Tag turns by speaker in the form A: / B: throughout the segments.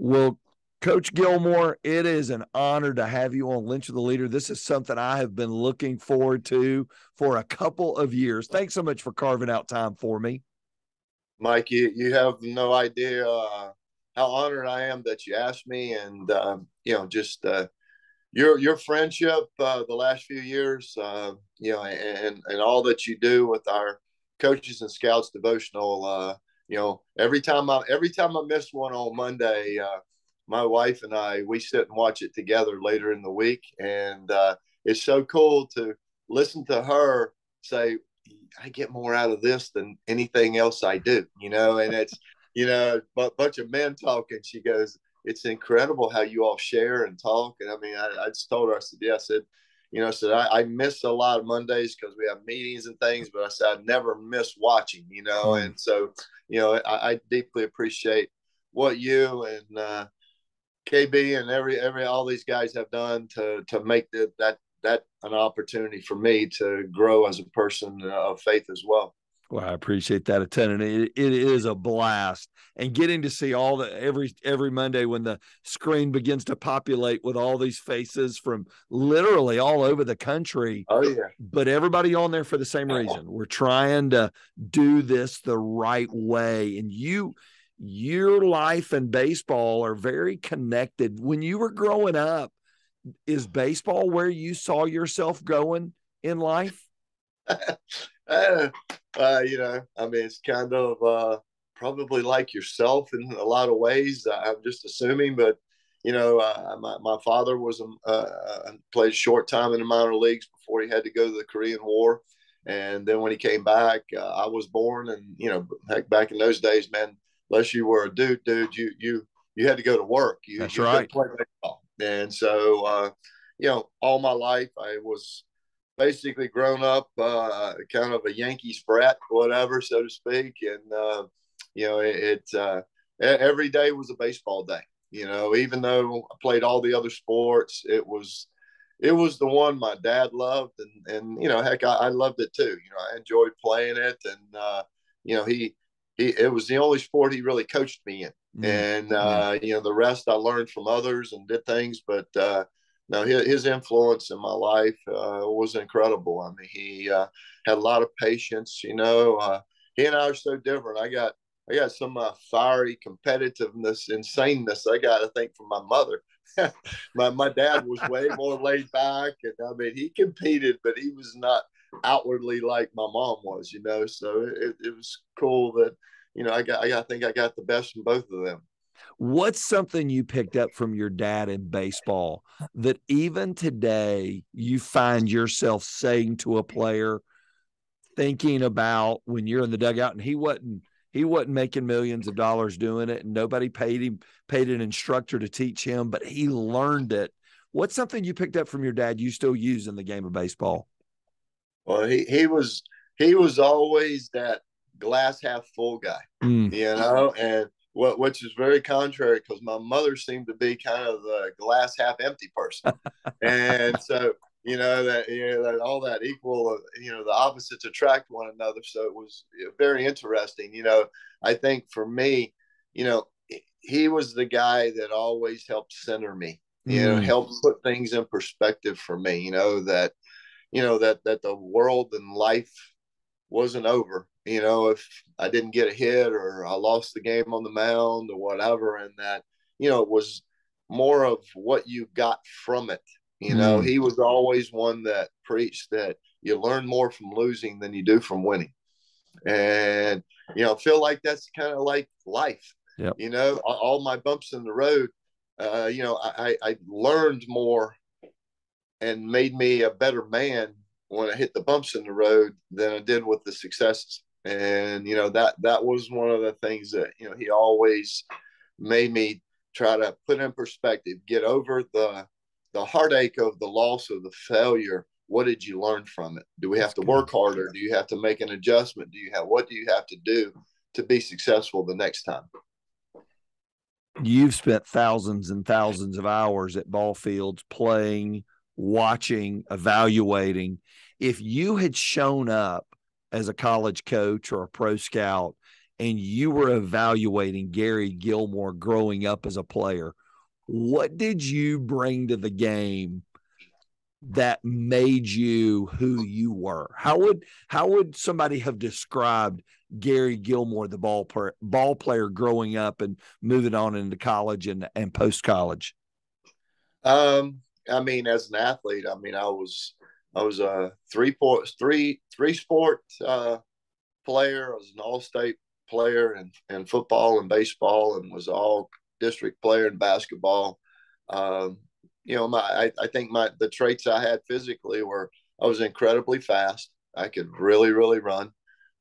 A: Well, Coach Gilmore, it is an honor to have you on Linch with a Leader. This is something I have been looking forward to for a couple of years. Thanks so much for carving out time for me.
B: Mike, you, you have no idea uh, how honored I am that you asked me, and uh, you know, just uh, your your friendship uh, the last few years, uh, you know, and and all that you do with our coaches and scouts devotional. Uh, you know, every time I every time I miss one on Monday my wife and I we sit and watch it together later in the week, and uh, it's so cool to listen to her say, "I get more out of this than anything else I do," you know, and it's you know a bunch of men talking. She goes, "It's incredible how you all share and talk." And I mean, I, I just told her, I said, "Yeah," I said. You know, I said I, I miss a lot of Mondays because we have meetings and things, but I said I never miss watching. You know, mm. and so you know I, I deeply appreciate what you and uh, KB and every every all these guys have done to to make the, that that an opportunity for me to grow as a person of faith as well.
A: Well, I appreciate that a ton, and it, it is a blast. And getting to see all the every every Monday when the screen begins to populate with all these faces from literally all over the country.
B: Oh yeah,
A: but everybody on there for the same reason. We're trying to do this the right way, and you your life and baseball are very connected. When you were growing up, is baseball where you saw yourself going in life?
B: uh, uh, you know, I mean, it's kind of uh, probably like yourself in a lot of ways. I'm just assuming, but you know, uh, my, my father was um, uh, uh, played short time in the minor leagues before he had to go to the Korean War, and then when he came back, I was born, and you know, heck, back in those days, man, unless you were a dude, dude, you you you had to go to work. You,
A: That's
B: you
A: right.
B: Play baseball. And so, uh, you know, all my life I was basically grown up uh, kind of a Yankees brat, whatever, so to speak. And uh, you know, it, it uh, every day was a baseball day. You know, even though I played all the other sports, it was it was the one my dad loved, and and you know, heck, I, I loved it too. You know, I enjoyed playing it, and uh, you know, he he, it was the only sport he really coached me in. Mm-hmm. And, uh, you know, the rest I learned from others and did things, but, uh, no, his, his influence in my life uh, was incredible. I mean, he uh, had a lot of patience. You know, uh, he and I are so different. I got I got some uh, fiery competitiveness, insaneness. I got I think from my mother. my my dad was way more laid back, and I mean, he competed, but he was not outwardly like my mom was, you know. So it, it was cool that, you know, I got, I, got, I think I got the best from both of them.
A: What's something you picked up from your dad in baseball that even today you find yourself saying to a player, thinking about when you're in the dugout and he wasn't he wasn't making millions of dollars doing it and nobody paid him paid an instructor to teach him but he learned it what's something you picked up from your dad you still use in the game of baseball
B: well, he, he was he was always that glass half full guy, mm. you know, and which is very contrary because my mother seemed to be kind of the glass half empty person, and so you know that you know that all that equal you know the opposites attract one another. So it was very interesting. You know, I think for me, you know, he was the guy that always helped center me. You know, mm. helped put things in perspective for me. You know that you know that that the world and life wasn't over you know if i didn't get a hit or i lost the game on the mound or whatever and that you know it was more of what you got from it you know mm. he was always one that preached that you learn more from losing than you do from winning and you know feel like that's kind of like life
A: yep.
B: you know all my bumps in the road uh, you know I, I learned more and made me a better man when I hit the bumps in the road than I did with the successes. And you know that that was one of the things that you know he always made me try to put in perspective, get over the the heartache of the loss of the failure. What did you learn from it? Do we have to work harder? Do you have to make an adjustment? Do you have what do you have to do to be successful the next time?
A: You've spent thousands and thousands of hours at ball fields playing watching, evaluating. If you had shown up as a college coach or a pro scout and you were evaluating Gary Gilmore growing up as a player, what did you bring to the game that made you who you were? How would how would somebody have described Gary Gilmore, the ball per, ball player growing up and moving on into college and and post college?
B: Um, I mean, as an athlete, I mean, I was I was a three point three three sport uh, player. I was an all state player in, in football and baseball, and was all district player in basketball. Um, you know, my I, I think my the traits I had physically were I was incredibly fast. I could really really run.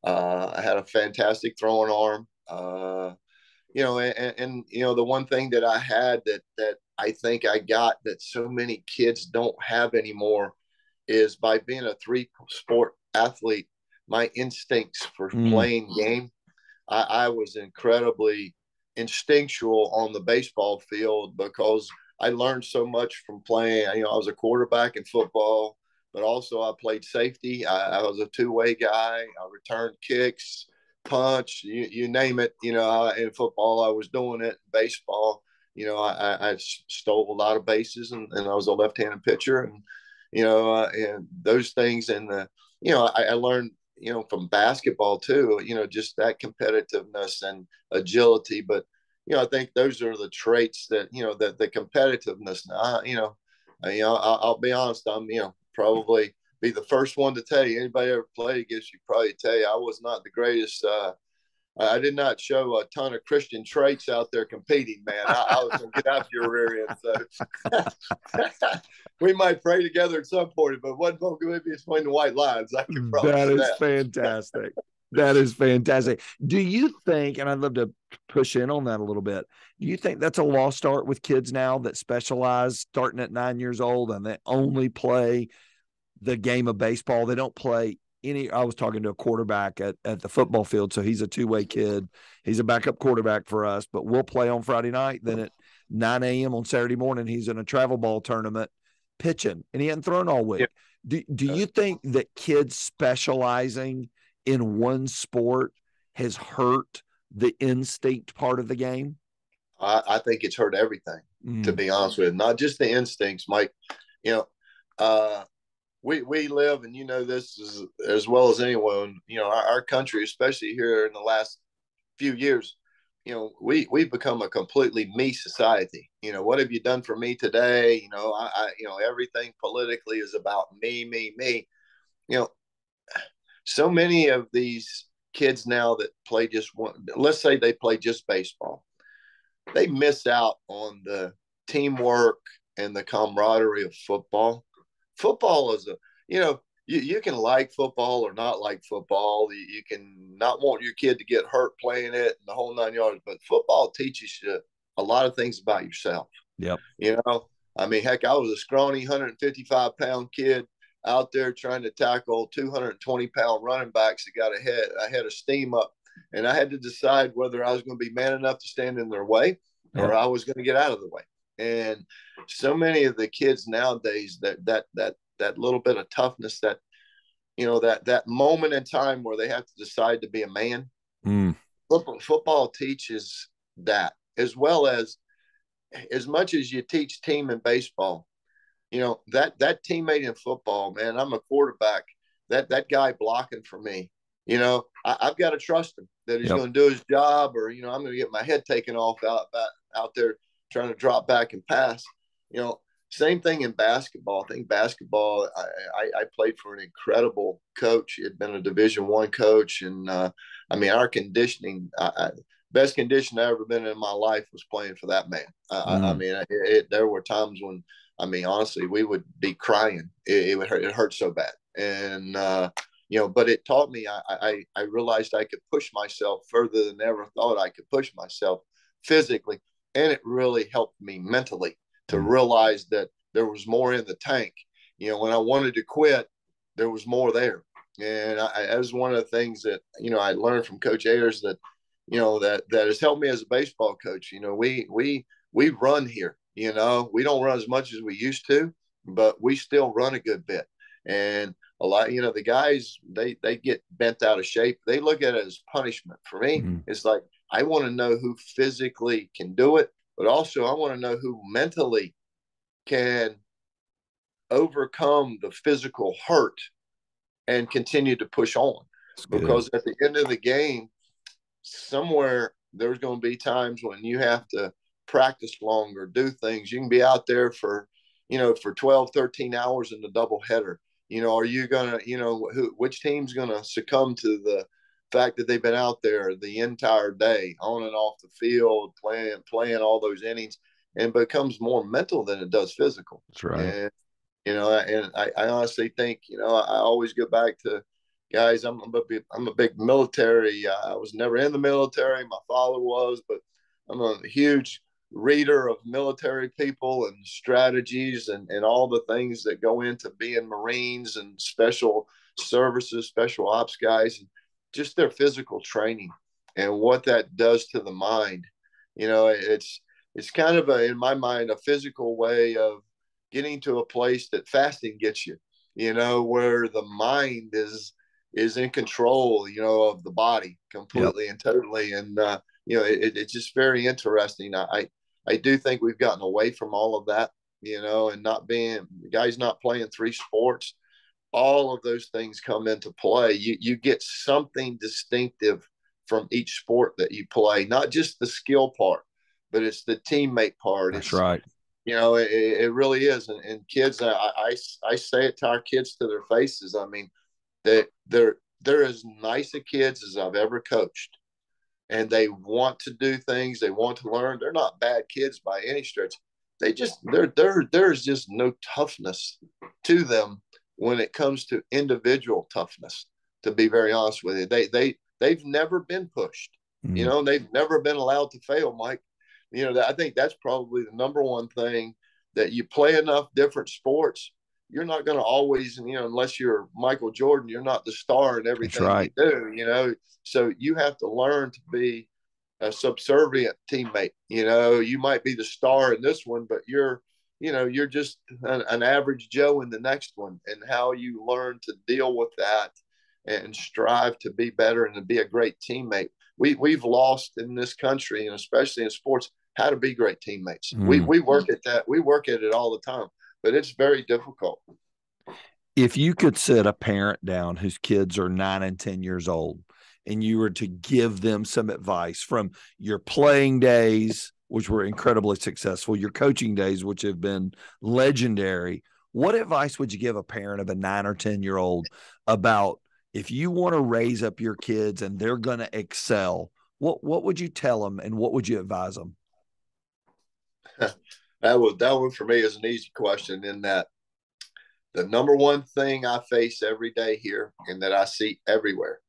B: Uh, I had a fantastic throwing arm. Uh, you know, and, and, you know the one thing that I had that that I think I got that so many kids don't have anymore is by being a three sport athlete, my instincts for mm. playing game, I, I was incredibly instinctual on the baseball field because I learned so much from playing. You know, I was a quarterback in football, but also I played safety. I, I was a two way guy. I returned kicks, punch, you, you name it. You know, in football, I was doing it. Baseball, you know, I, I stole a lot of bases and, and I was a left handed pitcher. And, you know, uh, and those things. And, the, you know, I, I learned, you know, from basketball too, you know, just that competitiveness and agility. But, you know, I think those are the traits that you know that the competitiveness. Now, you know, you know, I'll, I'll, be honest. I'm you know probably be the first one to tell you. Anybody ever played against you probably tell you I was not the greatest. Uh, I did not show a ton of Christian traits out there competing, man. I, I was gonna get out your rear end. So we might pray together at some point, but one going to be between the white lines. I can promise
A: that is
B: that.
A: fantastic. that is fantastic. Do you think, and I'd love to push in on that a little bit, do you think that's a lost art with kids now that specialize starting at nine years old and they only play the game of baseball? They don't play any. I was talking to a quarterback at, at the football field. So he's a two way kid. He's a backup quarterback for us, but we'll play on Friday night. Then at 9 a.m. on Saturday morning, he's in a travel ball tournament pitching and he hadn't thrown all week. Yep. Do, do you think that kids specializing in one sport has hurt the instinct part of the game?
B: I, I think it's hurt everything, mm. to be honest with you. Not just the instincts, Mike. You know, uh, we we live, and you know this is, as well as anyone. You know, our, our, country, especially here in the last few years, you know, we we've become a completely me society. You know, what have you done for me today? You know, I, I you know everything politically is about me, me, me. You know, so many of these kids now that play just one, let's say they play just baseball, they miss out on the teamwork and the camaraderie of football. Football is a, you know, you, you can like football or not like football. You, you can not want your kid to get hurt playing it and the whole nine yards, but football teaches you a lot of things about yourself.
A: Yep.
B: You know, I mean, heck, I was a scrawny 155 pound kid out there trying to tackle 220 pound running backs that got ahead ahead of steam up. And I had to decide whether I was going to be man enough to stand in their way or I was going to get out of the way. And so many of the kids nowadays that that that that little bit of toughness that you know that that moment in time where they have to decide to be a man. Mm. Football, football teaches that as well as as much as you teach team in baseball you know that that teammate in football, man. I'm a quarterback. That that guy blocking for me, you know, I, have got to trust him that he's yep. going to do his job, or you know, I'm going to get my head taken off out out there trying to drop back and pass. You know, same thing in basketball. I think basketball. I, I, I played for an incredible coach. He had been a Division One coach, and uh, I mean, our conditioning. I, best condition I ever been in my life was playing for that man. mm. I, I, mean, it, it, there were times when I mean, honestly, we would be crying. It, it would hurt. It hurt so bad. And, uh, you know, but it taught me, I, I, I realized I could push myself further than ever thought I could push myself physically. And it really helped me mentally to mm-hmm. realize that there was more in the tank. You know, when I wanted to quit, there was more there. And I, that was one of the things that, you know, I learned from Coach Ayers that, you know, that, that has helped me as a baseball coach. You know, we, we, we run here you know, we don't run as much as we used to, but we still run a good bit. And a lot, you know, the guys they they get bent out of shape. They look at it as punishment. For me, mm-hmm. it's like I want to know who physically can do it, but also I want to know who mentally can overcome the physical hurt and continue to push on. Because at the end of the game, somewhere there's going to be times when you have to practice longer, do things. You can be out there for, you know, for 12, 13 hours in the double header. You know, are you going to, you know, who, which team's going to succumb to the fact that they've been out there the entire day on and off the field, playing, playing all those innings and becomes more mental than it does physical.
A: That's right.
B: And, you know, and I, I honestly think, you know, I always go back to guys. I'm, I'm a big, I'm a big military. I was never in the military. My father was, but I'm a huge reader of military people and strategies and, and all the things that go into being Marines and special services, special ops guys, and just their physical training and what that does to the mind. You know, it's it's kind of a, in my mind, a physical way of getting to a place that fasting gets you. You know, where the mind is is in control. You know, of the body completely yep. and totally, and uh, you know, it, it's just very interesting. I I do think we've gotten away from all of that, you know, and not being guys not playing three sports. All of those things come into play. You you get something distinctive from each sport that you play, not just the skill part, but it's the teammate part.
A: That's
B: it's,
A: right.
B: You know, it, it really is. And, and kids, I, I I say it to our kids to their faces. I mean, they they're they're as nice a kids as I've ever coached and they want to do things they want to learn they're not bad kids by any stretch they just there there there's just no toughness to them when it comes to individual toughness to be very honest with you they they they've never been pushed mm-hmm. you know they've never been allowed to fail mike you know i think that's probably the number one thing that you play enough different sports you're not going to always, you know, unless you're Michael Jordan, you're not the star in everything right. you do, you know. So you have to learn to be a subservient teammate. You know, you might be the star in this one, but you're, you know, you're just an, an average Joe in the next one, and how you learn to deal with that and strive to be better and to be a great teammate. We we've lost in this country, and especially in sports, how to be great teammates. Mm. We we work at that. We work at it all the time but it's very difficult.
A: If you could sit a parent down whose kids are nine and 10 years old, and you were to give them some advice from your playing days, which were incredibly successful, your coaching days, which have been legendary, what advice would you give a parent of a nine or 10 year old about if you want to raise up your kids and they're going to excel? What, what would you tell them and what would you advise them?
B: that was that one for me is an easy question in that the number one thing I face every day here and that I see everywhere.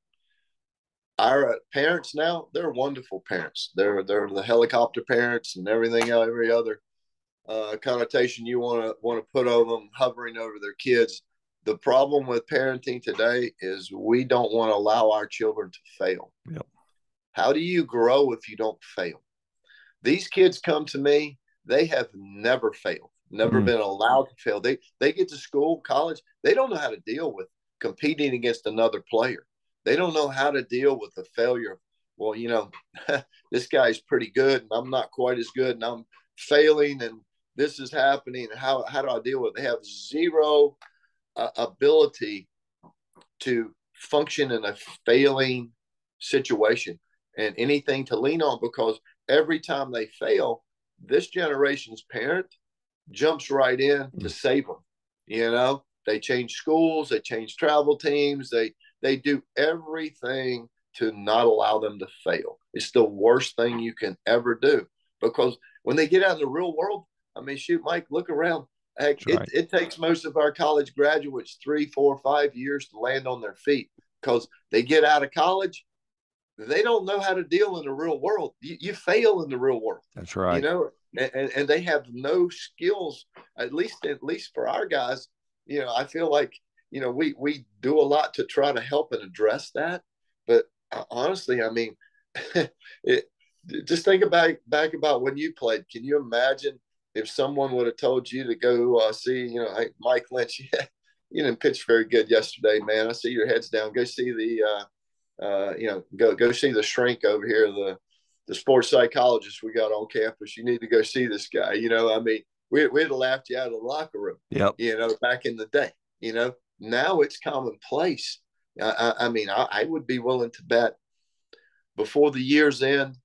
B: Our parents now, they're wonderful parents. They're they're the helicopter parents and everything every other uh, connotation you want to want to put on them, hovering over their kids. The problem with parenting today is we don't want to allow our children to fail.
A: Yep.
B: How do you grow if you don't fail? These kids come to me they have never failed, never mm. been allowed to fail. They they get to school, college, they don't know how to deal with competing against another player. They don't know how to deal with the failure. Well, you know, this guy's pretty good, and I'm not quite as good, and I'm failing, and this is happening. How how do I deal with it? They have zero uh, ability to function in a failing situation and anything to lean on because every time they fail, this generation's parent jumps right in to mm. save them. You know, they change schools, they change travel teams, they they do everything to not allow them to fail. It's the worst thing you can ever do because when they get out in the real world, I mean, shoot, Mike, look around. Heck, right. it, it takes most of our college graduates three, four, five years to land on their feet because they get out of college they don't know how to deal in the real world. You, you fail in the real world.
A: That's right.
B: You know, and, and they have no skills. At least, at least for our guys, you know, I feel like you know we we do a lot to try to help and address that. But uh, honestly, I mean, it, just think about back about when you played. Can you imagine if someone would have told you to go uh, see, you know, hey, Mike Linch? Yeah, you didn't pitch very good yesterday, man. I see your head's down. Go see the, uh, uh, you know, go go see the shrink over here, the the sports psychologist we got on campus. You need to go see this guy. You know, I mean, we we'd have laughed you out of the locker room.
A: Yep.
B: You know, back in the day. You know, now it's commonplace. I, I, I mean, I, I would be willing to bet before the year's end,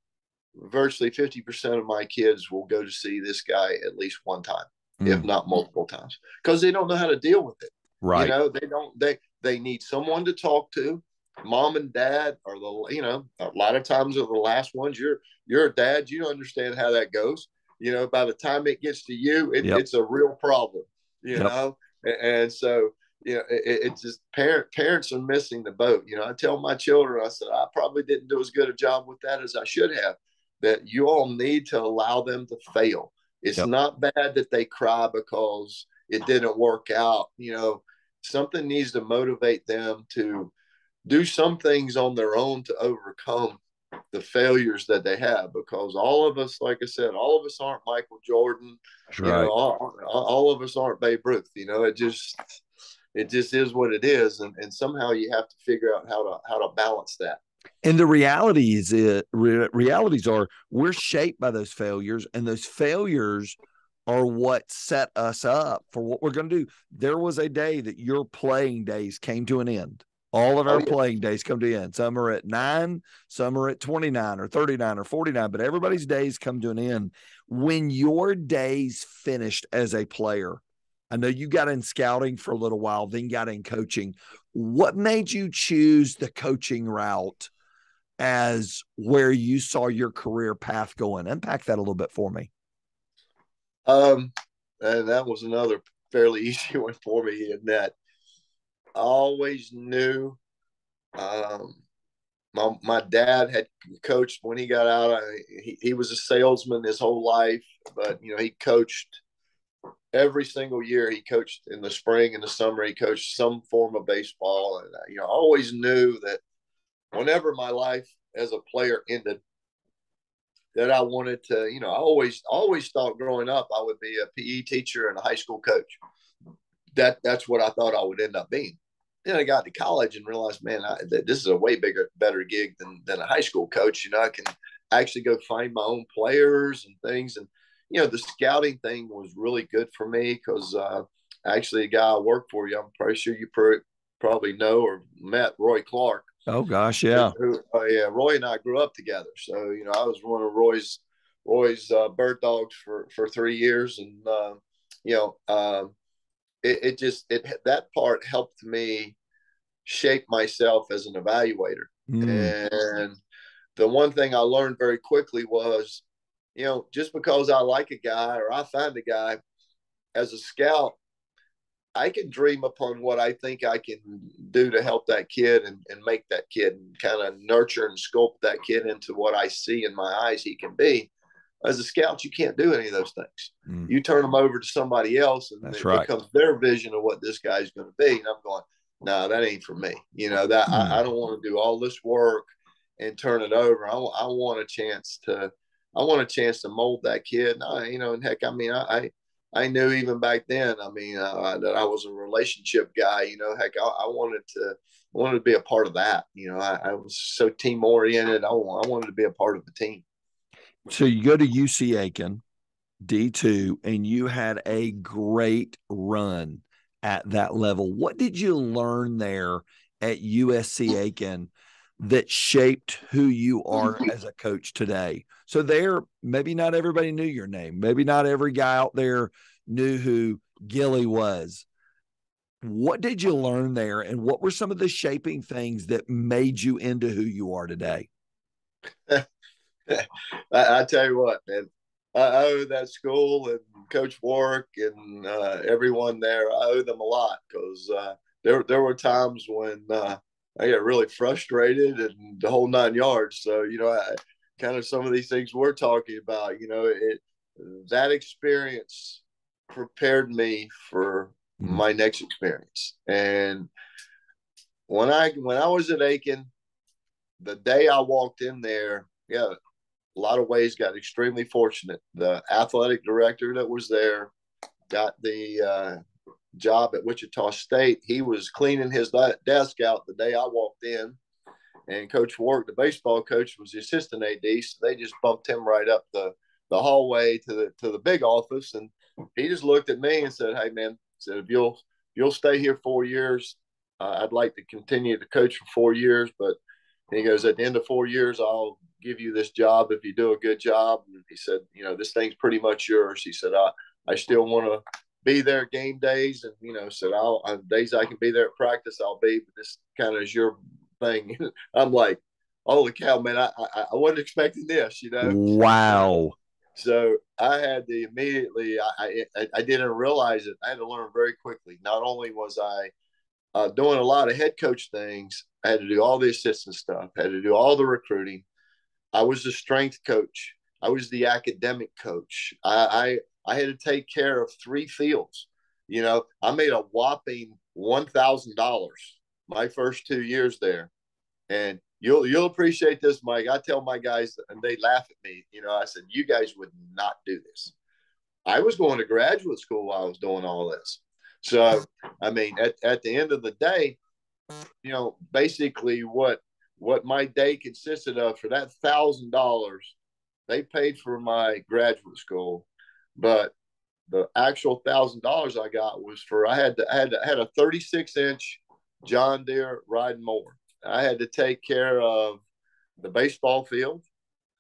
B: virtually 50% of my kids will go to see this guy at least one time, mm. if not multiple times, because they don't know how to deal with it.
A: Right.
B: You know, they don't, they, they need someone to talk to. Mom and dad are the, you know, a lot of times are the last ones. You're, you're a dad. You understand how that goes. You know, by the time it gets to you, it, yep. it's a real problem, you yep. know? And, and so, you know, it, it's just parent parents are missing the boat. You know, I tell my children, I said, I probably didn't do as good a job with that as I should have. That you all need to allow them to fail. It's yep. not bad that they cry because it didn't work out. You know, something needs to motivate them to do some things on their own to overcome the failures that they have because all of us like i said all of us aren't michael jordan That's you right. know all, all, of us aren't babe ruth you know it just it just is what it is and, and somehow you have to figure out how to how to balance that.
A: And the realities is, re- realities are we're shaped by those failures and those failures are what set us up for what we're going to do. There was a day that your playing days came to an end. All of oh, our oh, yeah. playing days come to an end. Some are at nine some are at 29 or 39 or 49 but everybody's days come to an end. When your days finished as a player I know you got in scouting for a little while, then got in coaching. What made you choose the coaching route as where you saw your career path going? Unpack that a little bit for me.
B: Um, and that was another fairly easy one for me in that I always knew um, my, my dad had coached when he got out. I, he, he was a salesman his whole life, but you know, he coached every single year he coached in the spring and the summer he coached some form of baseball. And uh, you know i always knew that whenever my life as a player ended that i wanted to you know i always always thought growing up i would be a pe teacher and a high school coach. That that's what i thought i would end up being. Then i got to college and realized man I, this is a way bigger better gig than than a high school coach. You know i can actually go find my own players and things. And you know, the scouting thing was really good for me because uh, actually a guy I worked for you, I'm pretty sure you pr- probably know or met Roy Clark.
A: Oh gosh, yeah.
B: Who, uh, yeah, Roy and I grew up together. So, you know, I was one of Roy's Roy's uh, bird dogs for for three years, and uh, you know, um, it, it just it that part helped me shape myself as an evaluator. Mm. And the one thing I learned very quickly was you know, just because I like a guy or I find a guy as a scout, I can dream upon what I think I can do to help that kid and, and make that kid and kind of nurture and sculpt that kid into what I see in my eyes he can be. As a scout, you can't do any of those things. Mm. You turn them over to somebody else, and That's it right. becomes their vision of what this guy's going to be. And I'm going, no, nah, that ain't for me. You know that mm. I, I, don't want to do all this work and turn it over. I, I want a chance to I want a chance to mold that kid. And I, you know, and heck, I mean, I, I, I knew even back then, I mean, uh, that I was a relationship guy, you know, heck, I, I, wanted to, I wanted to be a part of that. You know, I, I was so team oriented. I, I wanted to be a part of the team.
A: So you go to USC Aiken, D2, and you had a great run at that level. What did you learn there at USC Aiken that shaped who you are as a coach today? So there, maybe not everybody knew your name. Maybe not every guy out there knew who Gilly was. What did you learn there, and what were some of the shaping things that made you into who you are today?
B: I, I, tell you what, man, I owe that school and Coach Warwick and uh, everyone there. I owe them a lot because uh, there there were times when uh, I got really frustrated and the whole nine yards. So you know, I, kind of some of these things we're talking about. You know, it that experience prepared me for mm-hmm. my next experience. And when I when I was at Aiken, the day I walked in there, yeah, a lot of ways got extremely fortunate. The athletic director that was there got the uh, job at Wichita State. He was cleaning his desk out the day I walked in, and Coach Warwick, the baseball coach, was the assistant AD. So they just bumped him right up the the hallway to the to the big office, and he just looked at me and said, "Hey, man," said if you'll if you'll stay here four years, uh, I'd like to continue to coach for four years, but he goes at the end of four years, I'll give you this job if you do a good job. And he said, you know, this thing's pretty much yours. He said, I I still want to be there game days, and you know, said I'll on days I can be there at practice, I'll be. But this kind of is your thing. I'm like, holy cow, man! I, I I wasn't expecting this, you know.
A: Wow.
B: So I had to immediately. I, I I didn't realize it. I had to learn very quickly. Not only was I uh, doing a lot of head coach things, I had to do all the assistant stuff. I had to do all the recruiting. I was the strength coach. I was the academic coach. I, I, I had to take care of three fields. You know, I made a whopping one thousand dollars my first two years there, and you'll you'll appreciate this, Mike. I tell my guys, and they laugh at me. You know, I said, "You guys would not do this." I was going to graduate school while I was doing all this. So, I mean, at, at the end of the day, you know, basically what what my day consisted of for that thousand dollars, they paid for my graduate school, but the actual thousand dollars I got was for I had to, I had to, I had a 36 inch John Deere riding mower. I had to take care of the baseball field.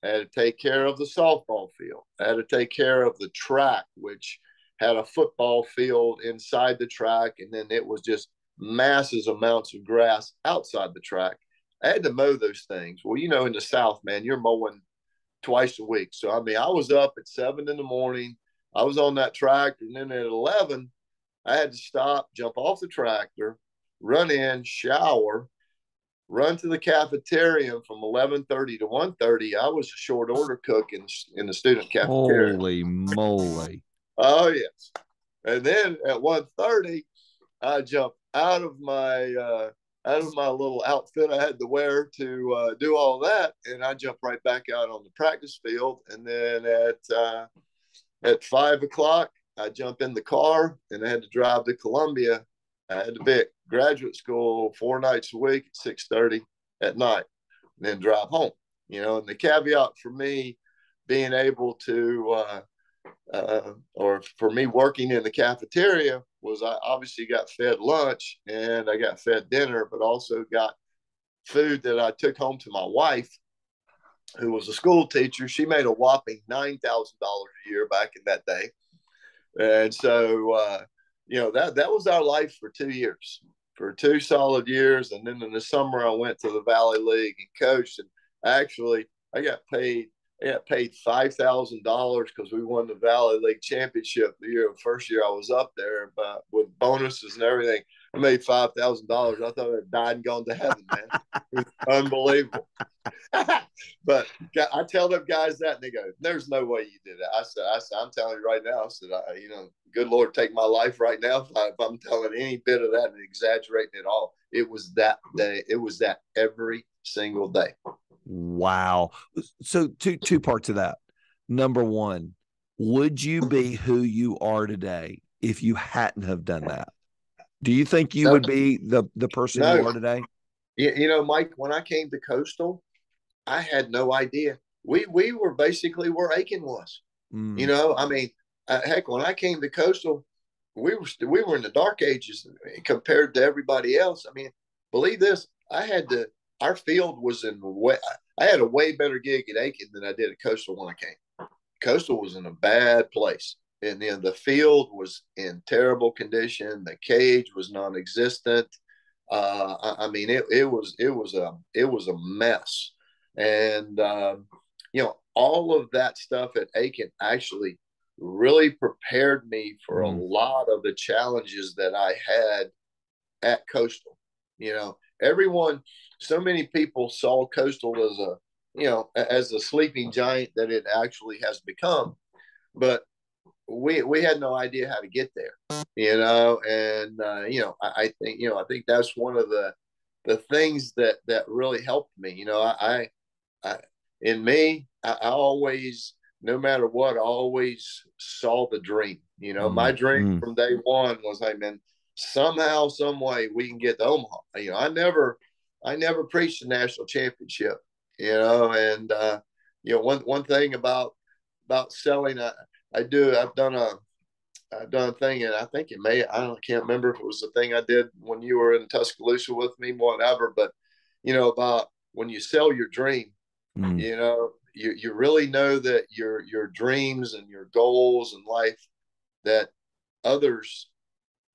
B: I had to take care of the softball field. I had to take care of the track, which had a football field inside the track, and then it was just massive amounts of grass outside the track. I had to mow those things. Well, you know, in the South, man, you're mowing twice a week. So, I mean, I was up at seven in the morning. I was on that tractor. And then at 11, I had to stop, jump off the tractor, run in, shower, run to the cafeteria from 11.30 to 1.30. I was a short order cook in, in the student cafeteria.
A: Holy moly.
B: Oh, yes. And then at 1.30, I jumped out of my uh, out of my little outfit I had to wear to uh, do all that, and I jumped right back out on the practice field. And then at uh, at five o'clock, I jump in the car and I had to drive to Columbia. I had to be at graduate school four nights a week at six thirty at night, and then drive home. You know, and the caveat for me being able to uh, uh, or for me working in the cafeteria was I obviously got fed lunch and I got fed dinner, but also got food that I took home to my wife, who was a school teacher. She made a whopping nine thousand dollars a year back in that day, and so uh, you know that that was our life for two years, for two solid years. And then in the summer, I went to the Valley League and coached, and actually I got paid I got paid five thousand dollars because we won the Valley League championship the year first year I was up there, but with bonuses and everything, I made five thousand dollars. I thought I'd died and gone to heaven, man. it was unbelievable. but I tell them guys that, and they go, "There's no way you did it." I said, "I said, I'm telling you right now." I said, I, "You know, good Lord, take my life right now if, I, if I'm telling any bit of that and exaggerating it all. It was that day. It was that every single day."
A: Wow. So two two parts of that. Number one, would you be who you are today if you hadn't have done that? Do you think you no, would be the the person no. you are today?
B: You know, Mike, when I came to Coastal, I had no idea. We we were basically where Aiken was. Mm. You know, I mean, uh, heck, when I came to Coastal, we were st- we were in the dark ages compared to everybody else. I mean, believe this, I had to our field was in way, I had a way better gig at Aiken than I did at Coastal when I came. Coastal was in a bad place. And then the field was in terrible condition. The cage was non-existent. Uh, I, I, mean, it, it was it was a it was a mess, and um, you know all of that stuff at Aiken actually really prepared me for mm. a lot of the challenges that I had at Coastal. You know, everyone so many people saw coastal as a you know as a sleeping giant that it actually has become but we we had no idea how to get there you know and uh, you know I, I, think you know i think that's one of the the things that that really helped me you know i i, I in me I, I always no matter what, I always saw the dream. You know, mm my dream mm from day one was, hey man, somehow, some way we can get to Omaha. You know, I never, I never preached a national championship. You know, and uh, you know one one thing about about selling, I, I do. I've done a I've done a thing, and I think it may. I don't can't remember if it was the thing I did when you were in Tuscaloosa with me, whatever. But you know about when you sell your dream, mm. you know you you really know that your your dreams and your goals in life that others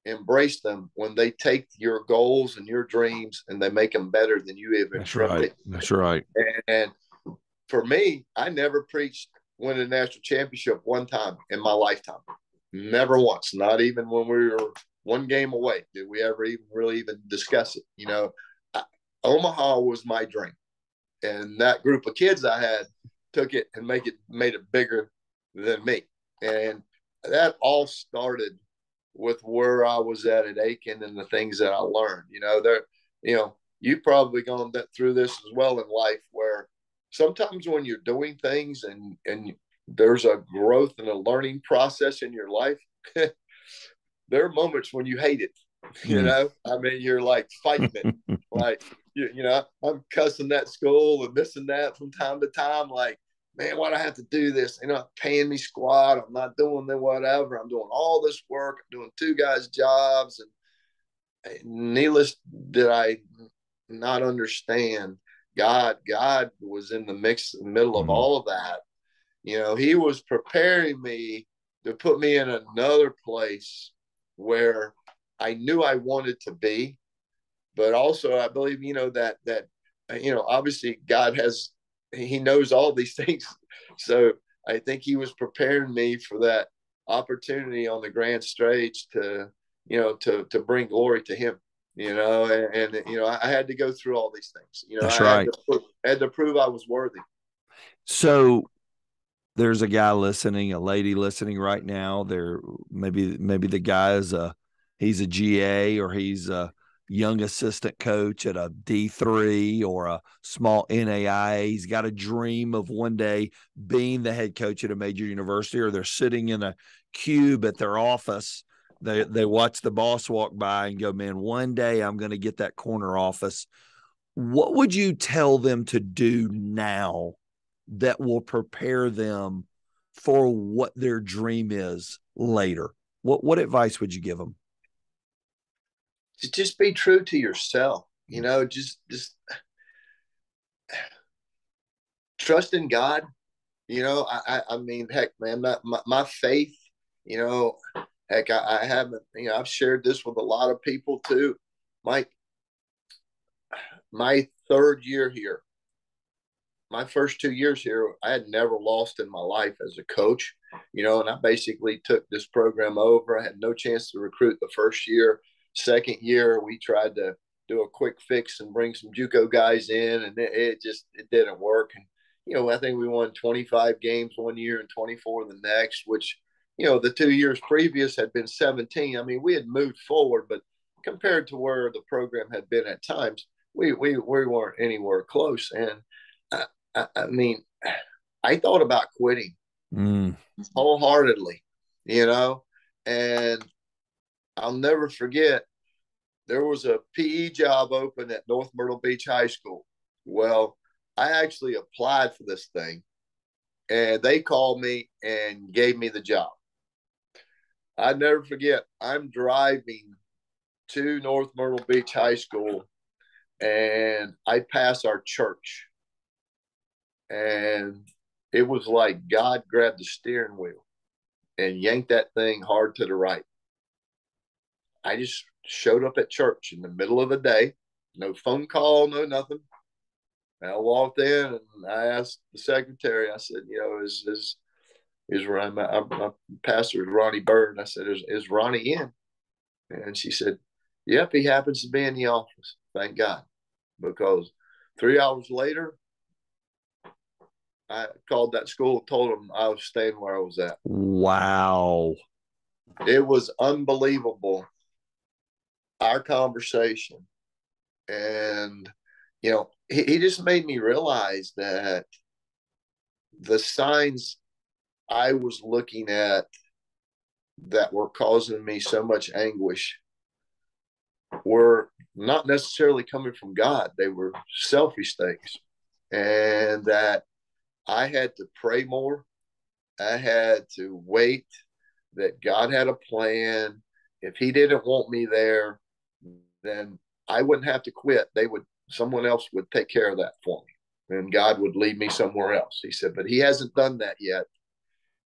B: embrace them when they take your goals and your dreams and they make them better than you ever
A: That's right. That's right.
B: And, and for me, I never preached win a national championship one time in my lifetime. Never once. Not even when we were one game away did we ever even really even discuss it. You know, I, Omaha was my dream, and that group of kids I had took it and make it made it bigger than me, and that all started with where I was at at Aiken and the things that I learned. You know, there, you know, you've probably gone through this as well in life where sometimes when you're doing things and and there's a growth and a learning process in your life there are moments when you hate it you mm. know? I mean you're like fighting it. Like you, you know i'm cussing that school and this and that from time to time like man why do i have to do this? You know paying me squat i'm not doing the whatever i'm doing all this work i'm doing two guys jobs and needless did i not understand God, God was in the mix, in the middle of mm-hmm. all of that. You know, He was preparing me to put me in another place where I knew I wanted to be, but also I believe, you know, that that you know, obviously God has He knows all these things, so I think He was preparing me for that opportunity on the grand stage to, you know, to to bring glory to Him you know, and, and, you know, I had to go through all these things. You know,
A: That's
B: I
A: right.
B: Had to, prove, had to prove I was worthy.
A: So there's a guy listening, a lady listening right now. There, maybe maybe the guy is a he's a GA or he's a young assistant coach at a D3 or a small NAIA. He's got a dream of one day being the head coach at a major university, or they're sitting in a cube at their office they they watch the boss walk by and go, man, one day I'm going to get that corner office. What would you tell them to do now that will prepare them for what their dream is later? What what advice would you give them?
B: To Just be true to yourself. You know, just just trust in God. You know, I I, mean, heck, man, my, my, my faith. You know, Heck, I, I haven't, you know, I've shared this with a lot of people too. Mike, my third year here, my first two years here, I had never lost in my life as a coach, you know, and I basically took this program over. I had no chance to recruit the first year. Second year, we tried to do a quick fix and bring some JUCO guys in, and it, it just it didn't work. And you know, I think we won 25 games one year and 24 the next, which you know, the two years previous had been 17. I mean, we had moved forward, but compared to where the program had been at times, we we, we weren't anywhere close. And I, I, I mean, I thought about quitting mm. wholeheartedly, you know, and I'll never forget there was a PE job open at North Myrtle Beach High School. Well, I actually applied for this thing and they called me and gave me the job. I never forget. I'm driving to North Myrtle Beach High School, and I pass our church, and it was like God grabbed the steering wheel and yanked that thing hard to the right. I just showed up at church in the middle of the day, no phone call, no nothing. I walked in and I asked the secretary, I said, you know, is is is my, my, my pastor is Ronnie Bird. I said, is, is Ronnie in? And she said, yep, he happens to be in the office. Thank God. Because three hours later, I called that school, told them I was staying where I was at.
A: Wow.
B: It was unbelievable. Our conversation. And, you know, he, he just made me realize that the signs I was looking at that were causing me so much anguish were not necessarily coming from God. They were selfish things. And that I had to pray more. I had to wait that God had a plan. If he didn't want me there, then I wouldn't have to quit. They would someone else would take care of that for me. And God would lead me somewhere else. He said, but he hasn't done that yet.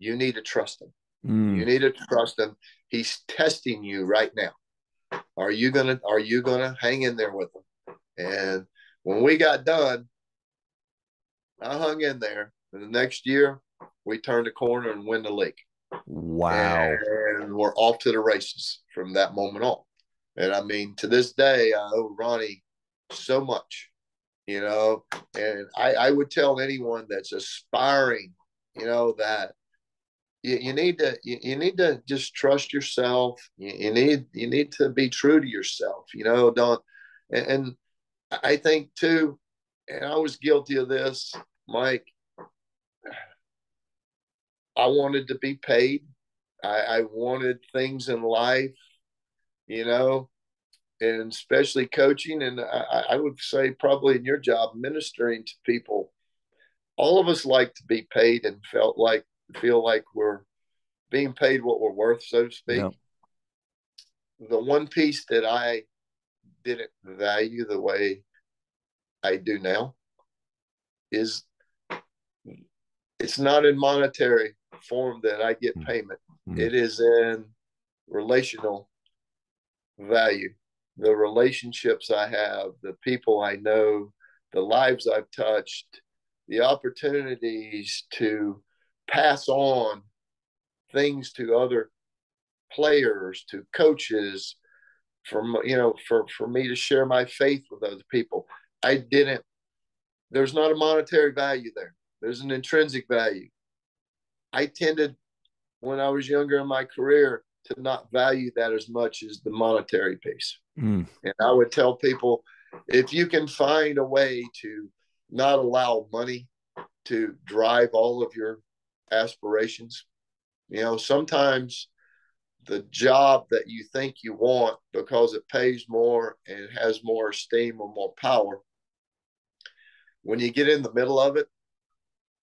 B: You need to trust him. Mm. You need to trust him. He's testing you right now. Are you gonna are you gonna hang in there with him? And when we got done, I hung in there. And the next year, we turned a corner and win the league.
A: Wow.
B: And we're off to the races from that moment on. And I mean, to this day, I owe Ronnie so much, you know. And I, I would tell anyone that's aspiring, you know, that you, you need to you, you, need to just trust yourself. You, you, need you need to be true to yourself. You know, don't and, and I think too, and I was guilty of this, Mike. I wanted to be paid. I, I wanted things in life, you know, and especially coaching. And I, I would say probably in your job, ministering to people. All of us like to be paid and felt like feel like we're being paid what we're worth, so to speak. The one piece that I didn't value the way I do now is it's not in monetary form that I get hmm. payment. Mm-hmm. It is in relational value. The relationships I have, the people I know, the lives I've touched, the opportunities to pass on things to other players, to coaches, from you know, for for me to share my faith with other people. I didn't. There's not a monetary value there. There's an intrinsic value. I tended, when I was younger in my career, to not value that as much as the monetary piece. Mm. And I would tell people, if you can find a way to not allow money to drive all of your aspirations, you know, sometimes the job that you think you want because it pays more and has more esteem or more power, when you get in the middle of it,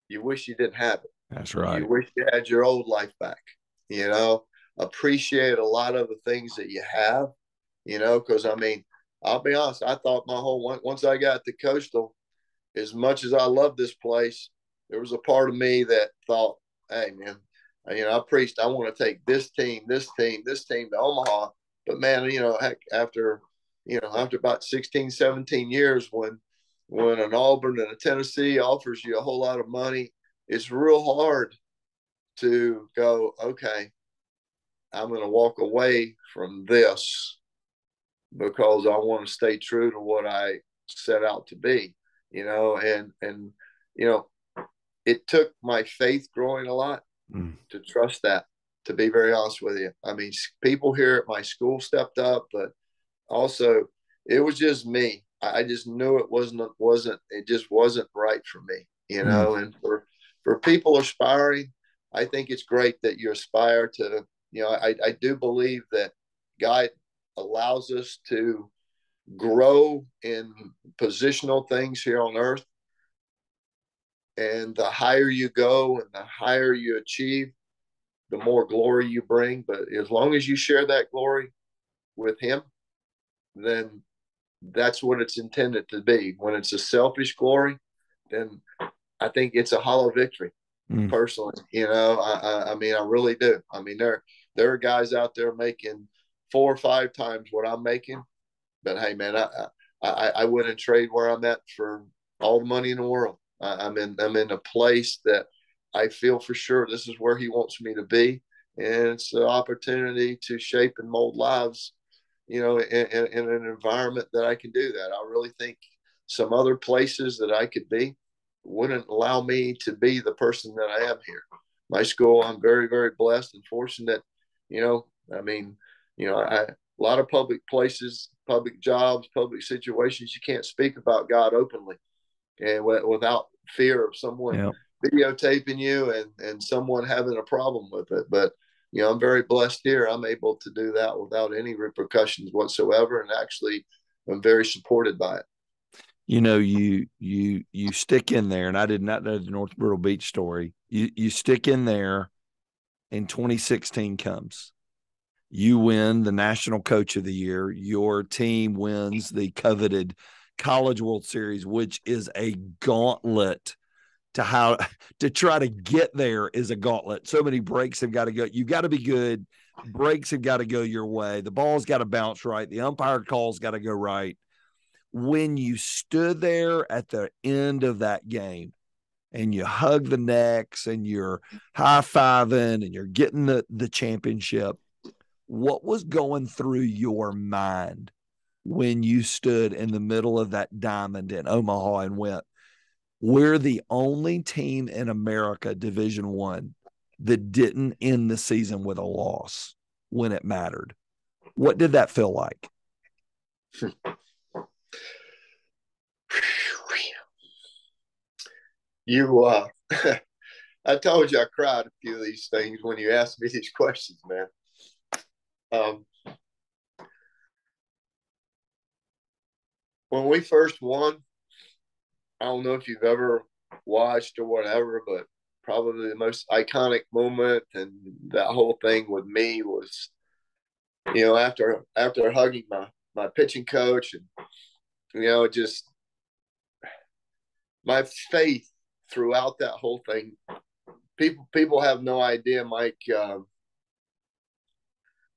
B: you wish you didn't have it.
A: That's right.
B: You wish you had your old life back. You know, appreciate a lot of the things that you have, you know, because I mean, I'll be honest, I thought my whole once I got to Coastal, as much as I love this place, there was a part of me that thought, hey, man, you know, I preached, I want to take this team, this team, this team to Omaha. But man, you know, heck, after, you know, after about 16, 17 years, when, when an Auburn and a Tennessee offers you a whole lot of money, it's real hard to go, okay, I'm going to walk away from this because I want to stay true to what I set out to be, you know, and, and, you know, it took my faith growing a lot mm. to trust that. To be very honest with you, I mean, people here at my school stepped up, but also it was just me. I just knew it wasn't wasn't it just wasn't right for me, you mm. know. Mm. And for for people aspiring, I think it's great that you aspire to. You know, I I do believe that God allows us to grow in positional things here on earth and the higher you go and the higher you achieve, the more glory you bring. But as long as you share that glory with Him, then that's what it's intended to be. When it's a selfish glory, then I think it's a hollow victory. Mm. Personally, you know, I, I, I mean, I really do. I mean, there there are guys out there making four or five times what I'm making, but hey, man, I I, I wouldn't trade where I'm at for all the money in the world. I'm in I'm in a place that I feel for sure this is where He wants me to be, and it's an opportunity to shape and mold lives, you know, in, in, in an environment that I can do that. I really think some other places that I could be wouldn't allow me to be the person that I am here. My school, I'm very very blessed and fortunate. You know, I mean, you know, I, a lot of public places, public jobs, public situations, you can't speak about God openly and w- without fear of someone videotaping you and and someone having a problem with it. But you know, I'm very blessed here. I'm able to do that without any repercussions whatsoever, and actually, I'm very supported by it.
A: You know, you you you stick in there, and I did not know the North Myrtle Beach story. You you stick in there, and 2016 comes. You win the National Coach of the Year. Your team wins the coveted College World Series, which is a gauntlet to how to try to get there is a gauntlet. So many breaks have got to go. You got to be good. Breaks have got to go your way. The ball's got to bounce right. The umpire calls got to go right. When you stood there at the end of that game and you hug the necks and you're high fiving and you're getting the, the championship, what was going through your mind when you stood in the middle of that diamond in Omaha and went, we're the only team in America, Division One, that didn't end the season with a loss when it mattered. What did that feel like?
B: You, uh, I told you I cried a few of these things when you asked me these questions, man. Um, when we first won, I don't know if you've ever watched or whatever, but probably the most iconic moment and that whole thing with me was, you know, after after hugging my my pitching coach and you know just my faith throughout that whole thing. People people have no idea, Mike. Um,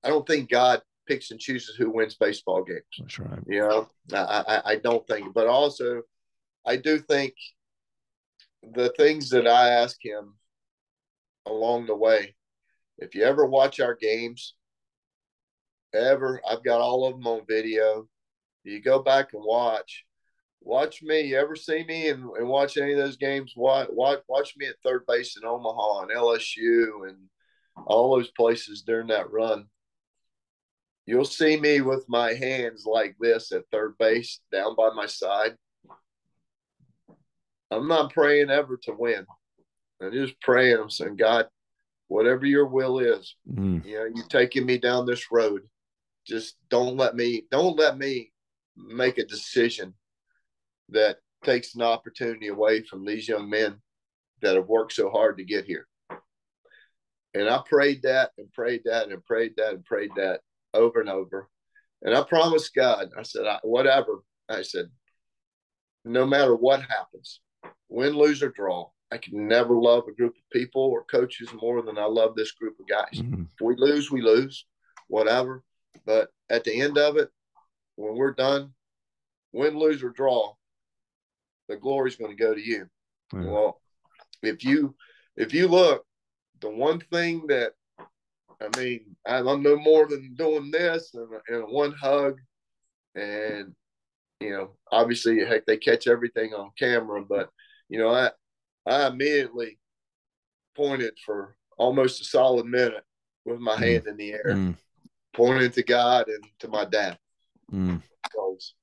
B: I don't think God picks and chooses who wins baseball games.
A: That's right.
B: You know, I, I, I don't think, but also I do think the things that I ask him along the way, if you ever watch our games, ever, I've got all of them on video. You go back and watch. Watch me. You ever see me and, and watch any of those games? Watch, watch, watch me at third base in Omaha and LSU and all those places during that run. You'll see me with my hands like this at third base down by my side I'm not praying ever to win. I'm just praying. I'm saying, God, whatever your will is, mm. you know, you're taking me down this road. Just don't let me, don't let me make a decision that takes an opportunity away from these young men that have worked so hard to get here. And I prayed that and prayed that and prayed that and prayed that over and over. And I promised God, I said, I, whatever. I said, no matter what happens, win, lose, or draw, I can never love a group of people or coaches more than I love this group of guys. Mm-hmm. If we lose, we lose, whatever. But at the end of it, when we're done, win, lose, or draw, the glory's going to go to you. Mm-hmm. Well, if you if you look, the one thing that I mean, I'm no more than doing this and, and one hug, and you know, obviously, heck, they catch everything on camera, but you know, I I immediately pointed for almost a solid minute with my mm. hand in the air, mm. pointing to God and to my dad. Mm. Because,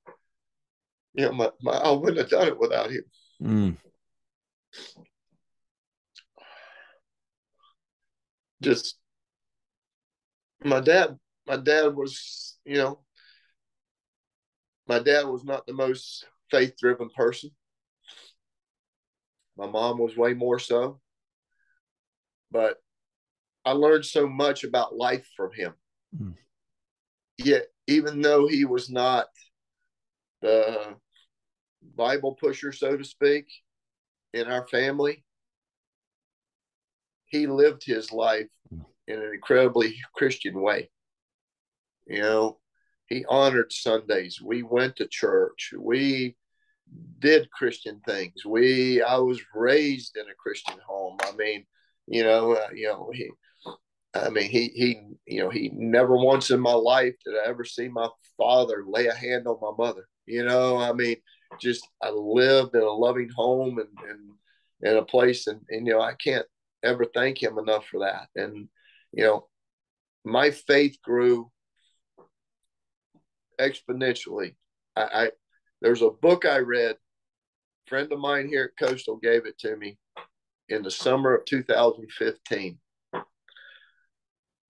B: you know, my, my, I wouldn't have done it without him. Mm. Just my dad, my dad was, you know, my dad was not the most faith driven person. My mom was way more so. But I learned so much about life from him. Mm. Yet, even though he was not the Bible pusher, so to speak, in our family, he lived his life hmm. In an incredibly Christian way. You know, he honored Sundays. We went to church. We did Christian things. We I was raised in a Christian home. I mean, you know, uh, you know, he I mean, he he you know, he never once in my life did I ever see my father lay a hand on my mother. You know, I mean, just I lived in a loving home and and in a place and, and you know, I can't ever thank him enough for that. And you know, my faith grew exponentially. I, I there's a book I read. A friend of mine here at Coastal gave it to me. in the summer of 2015.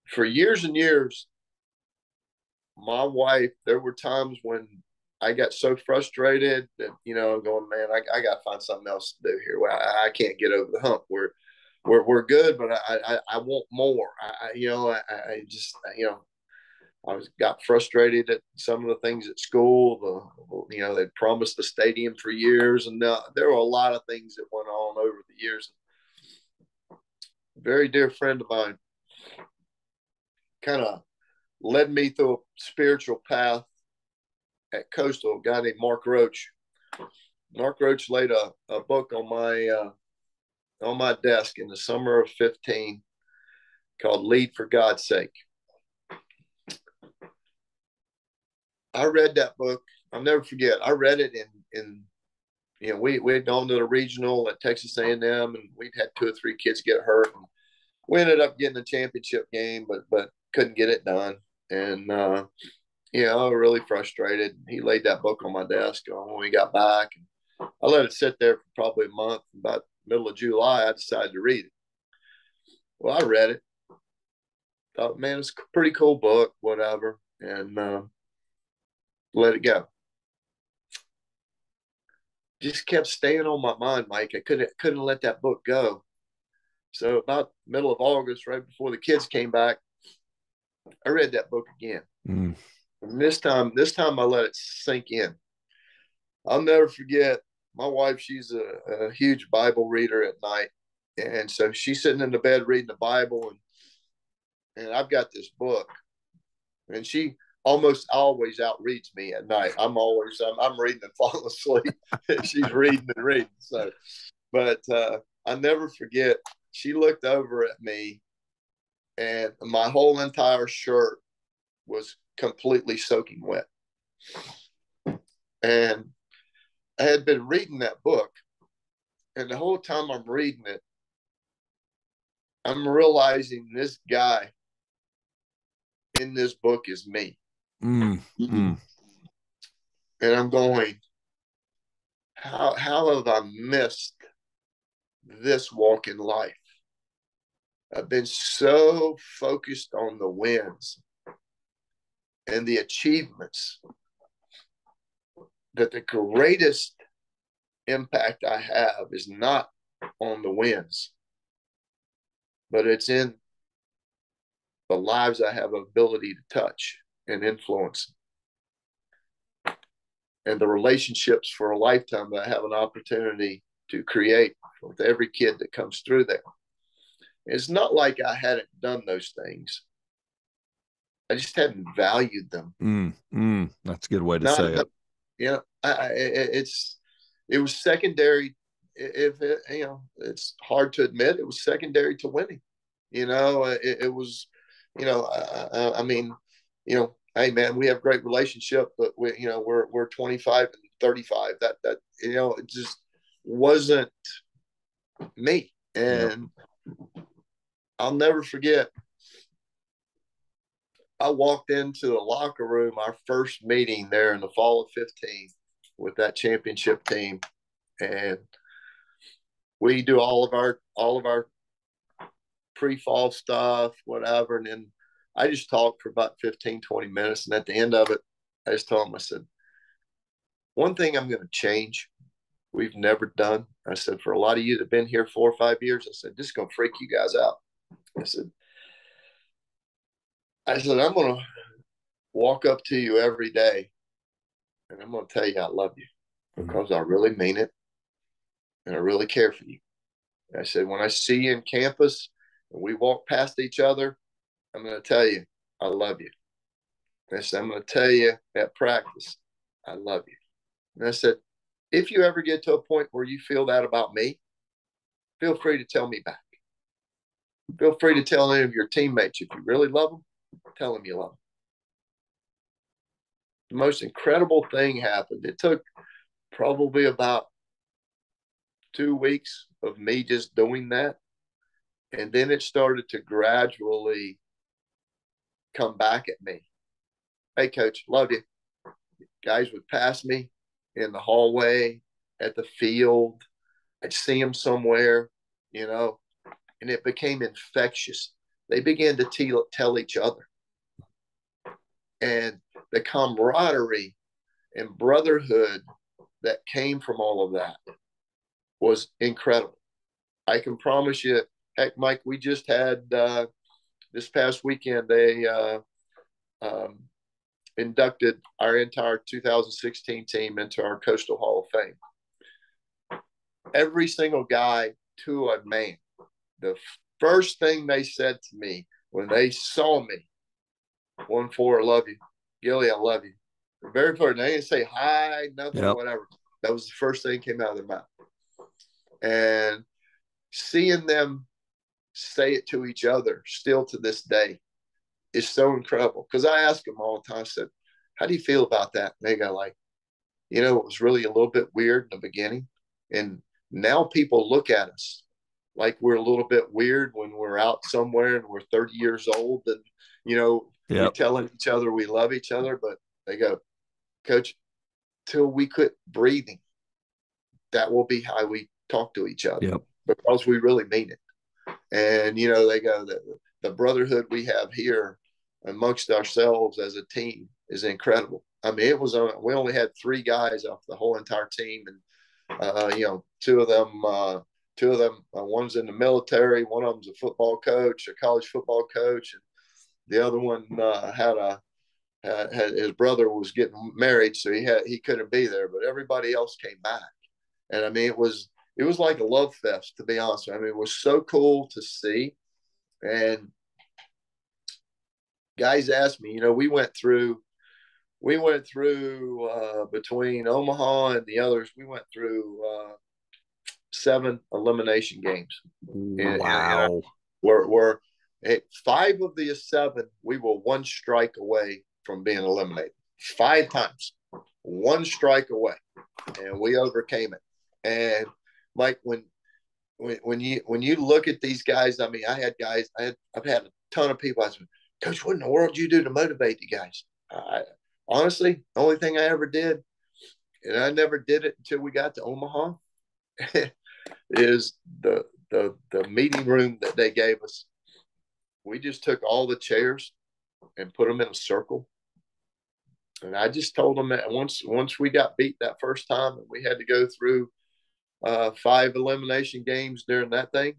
B: For years and years, my wife, there were times when I got so frustrated that, you know, I'm going, man, I, I got to find something else to do here. Well, I, I, can't get over the hump. We're, we're, we're good, but I, I, I want more. I, you know, I, I just, you know, I was got frustrated at some of the things at school. The you know they promised the stadium for years, and there were a lot of things that went on over the years. A very dear friend of mine kind of led me through a spiritual path at Coastal. A guy named Mark Roach. Mark Roach laid a, a book on my uh, on my desk in the summer of fifteen called "Lead for God's Sake." I read that book. I'll never forget. I read it in in you know we we had gone to the regional at Texas A and we'd had two or three kids get hurt. And we ended up getting a championship game, but but couldn't get it done. And uh, you know, I was really frustrated. He laid that book on my desk when we got back. I let it sit there for probably a month. About middle of July, I decided to read it. Well, I read it. Thought, man, it's a pretty cool book, whatever. And uh, let it go. Just kept staying on my mind, Mike. I couldn't couldn't let that book go. So about middle of August, right before the kids came back, I read that book again. Mm. And this time, this time I let it sink in. I'll never forget my wife. She's a, a huge Bible reader at night, and so she's sitting in the bed reading the Bible, and and I've got this book, and she almost always outreads me at night. I'm always I'm, I'm reading and falling asleep. She's reading and reading. So, but uh, I never forget. She looked over at me, and my whole entire shirt was completely soaking wet. And I had been reading that book, and the whole time I'm reading it, I'm realizing this guy in this book is me. Mm, mm. And I'm going, how how have I missed this walk in life? I've been so focused on the wins and the achievements that the greatest impact I have is not on the wins, but it's in the lives I have ability to touch and influence and the relationships for a lifetime that I have an opportunity to create with every kid that comes through there. It's not like I hadn't done those things. I just hadn't valued them.
A: Mm, mm, that's a good way to not say it.
B: You know, I, it, it's it was secondary. If it, you know, it's hard to admit it was secondary to winning. You know, uh, it, it was. You know, I, I mean, you know, hey man, we have great relationship, but we, you know, we're we're 25 and 35. That that you know, it just wasn't me. And yep. I'll never forget. I walked into the locker room, our first meeting there in the fall of 15 with that championship team. And we do all of our all of our pre-fall stuff, whatever. And then I just talked for about 15, 20 minutes. And at the end of it, I just told him, I said, one thing I'm going to change we've never done. I said, for a lot of you that have been here four or five years, I said, this is going to freak you guys out. I said, I said, I'm going to walk up to you every day and I'm going to tell you I love you mm-hmm. because I really mean it and I really care for you. I said, when I see you in campus and we walk past each other, I'm going to tell you, I love you. I said, I'm going to tell you at practice, I love you. And I said, if you ever get to a point where you feel that about me, feel free to tell me back. Feel free to tell any of your teammates if you really love them, tell them you love them. The most incredible thing happened. It took probably about two weeks of me just doing that. And then it started to gradually come back at me. Hey, coach, love you. Guys would pass me in the hallway, at the field. I'd see them somewhere. you know, and it became infectious. They began to te- tell each other. And the camaraderie and brotherhood that came from all of that was incredible. I can promise you, heck, Mike, we just had uh, this past weekend, they uh, um, inducted our entire 2016 team into our Coastal Hall of Fame. Every single guy to a man. The first thing they said to me when they saw me, one four, I love you. Gilly, I love you. Very first, they didn't say hi, nothing, yep. whatever. That was the first thing came out of their mouth. And seeing them say it to each other still to this day is so incredible. Because I ask them all the time, I said, How do you feel about that? And they go like, you know, it was really a little bit weird in the beginning. And now people look at us like we're a little bit weird when we're out somewhere and we're 30 years old and, you know, yep. we're telling each other we love each other. But they go, Coach, till we quit breathing, that will be how we talk to each other
A: yep.
B: because we really mean it. And, you know, they go, the, the brotherhood we have here amongst ourselves as a team is incredible. I mean, it was, we only had three guys off the whole entire team. And, uh, you know, two of them, uh, two of them, uh, one's in the military, one of them's a football coach, a college football coach. And the other one uh, had a, had, had, his brother was getting married, so he had he couldn't be there, but everybody else came back, and I mean it was it was like a love fest to be honest. I mean it was so cool to see, and guys asked me, you know, we went through we went through uh, between Omaha and the others, we went through uh, seven elimination games.
A: Wow. And, and
B: we're, we're five of the seven, we were one strike away from being eliminated. Five times, one strike away, and we overcame it. And Mike, when when, when you when you look at these guys, I mean, I had guys, I had I've had a ton of people. I said, Coach, what in the world do you do to motivate you guys? I, honestly, the only thing I ever did, and I never did it until we got to Omaha, is the the the meeting room that they gave us. We just took all the chairs and put them in a circle. And I just told them that once once we got beat that first time, and we had to go through uh, five elimination games during that thing,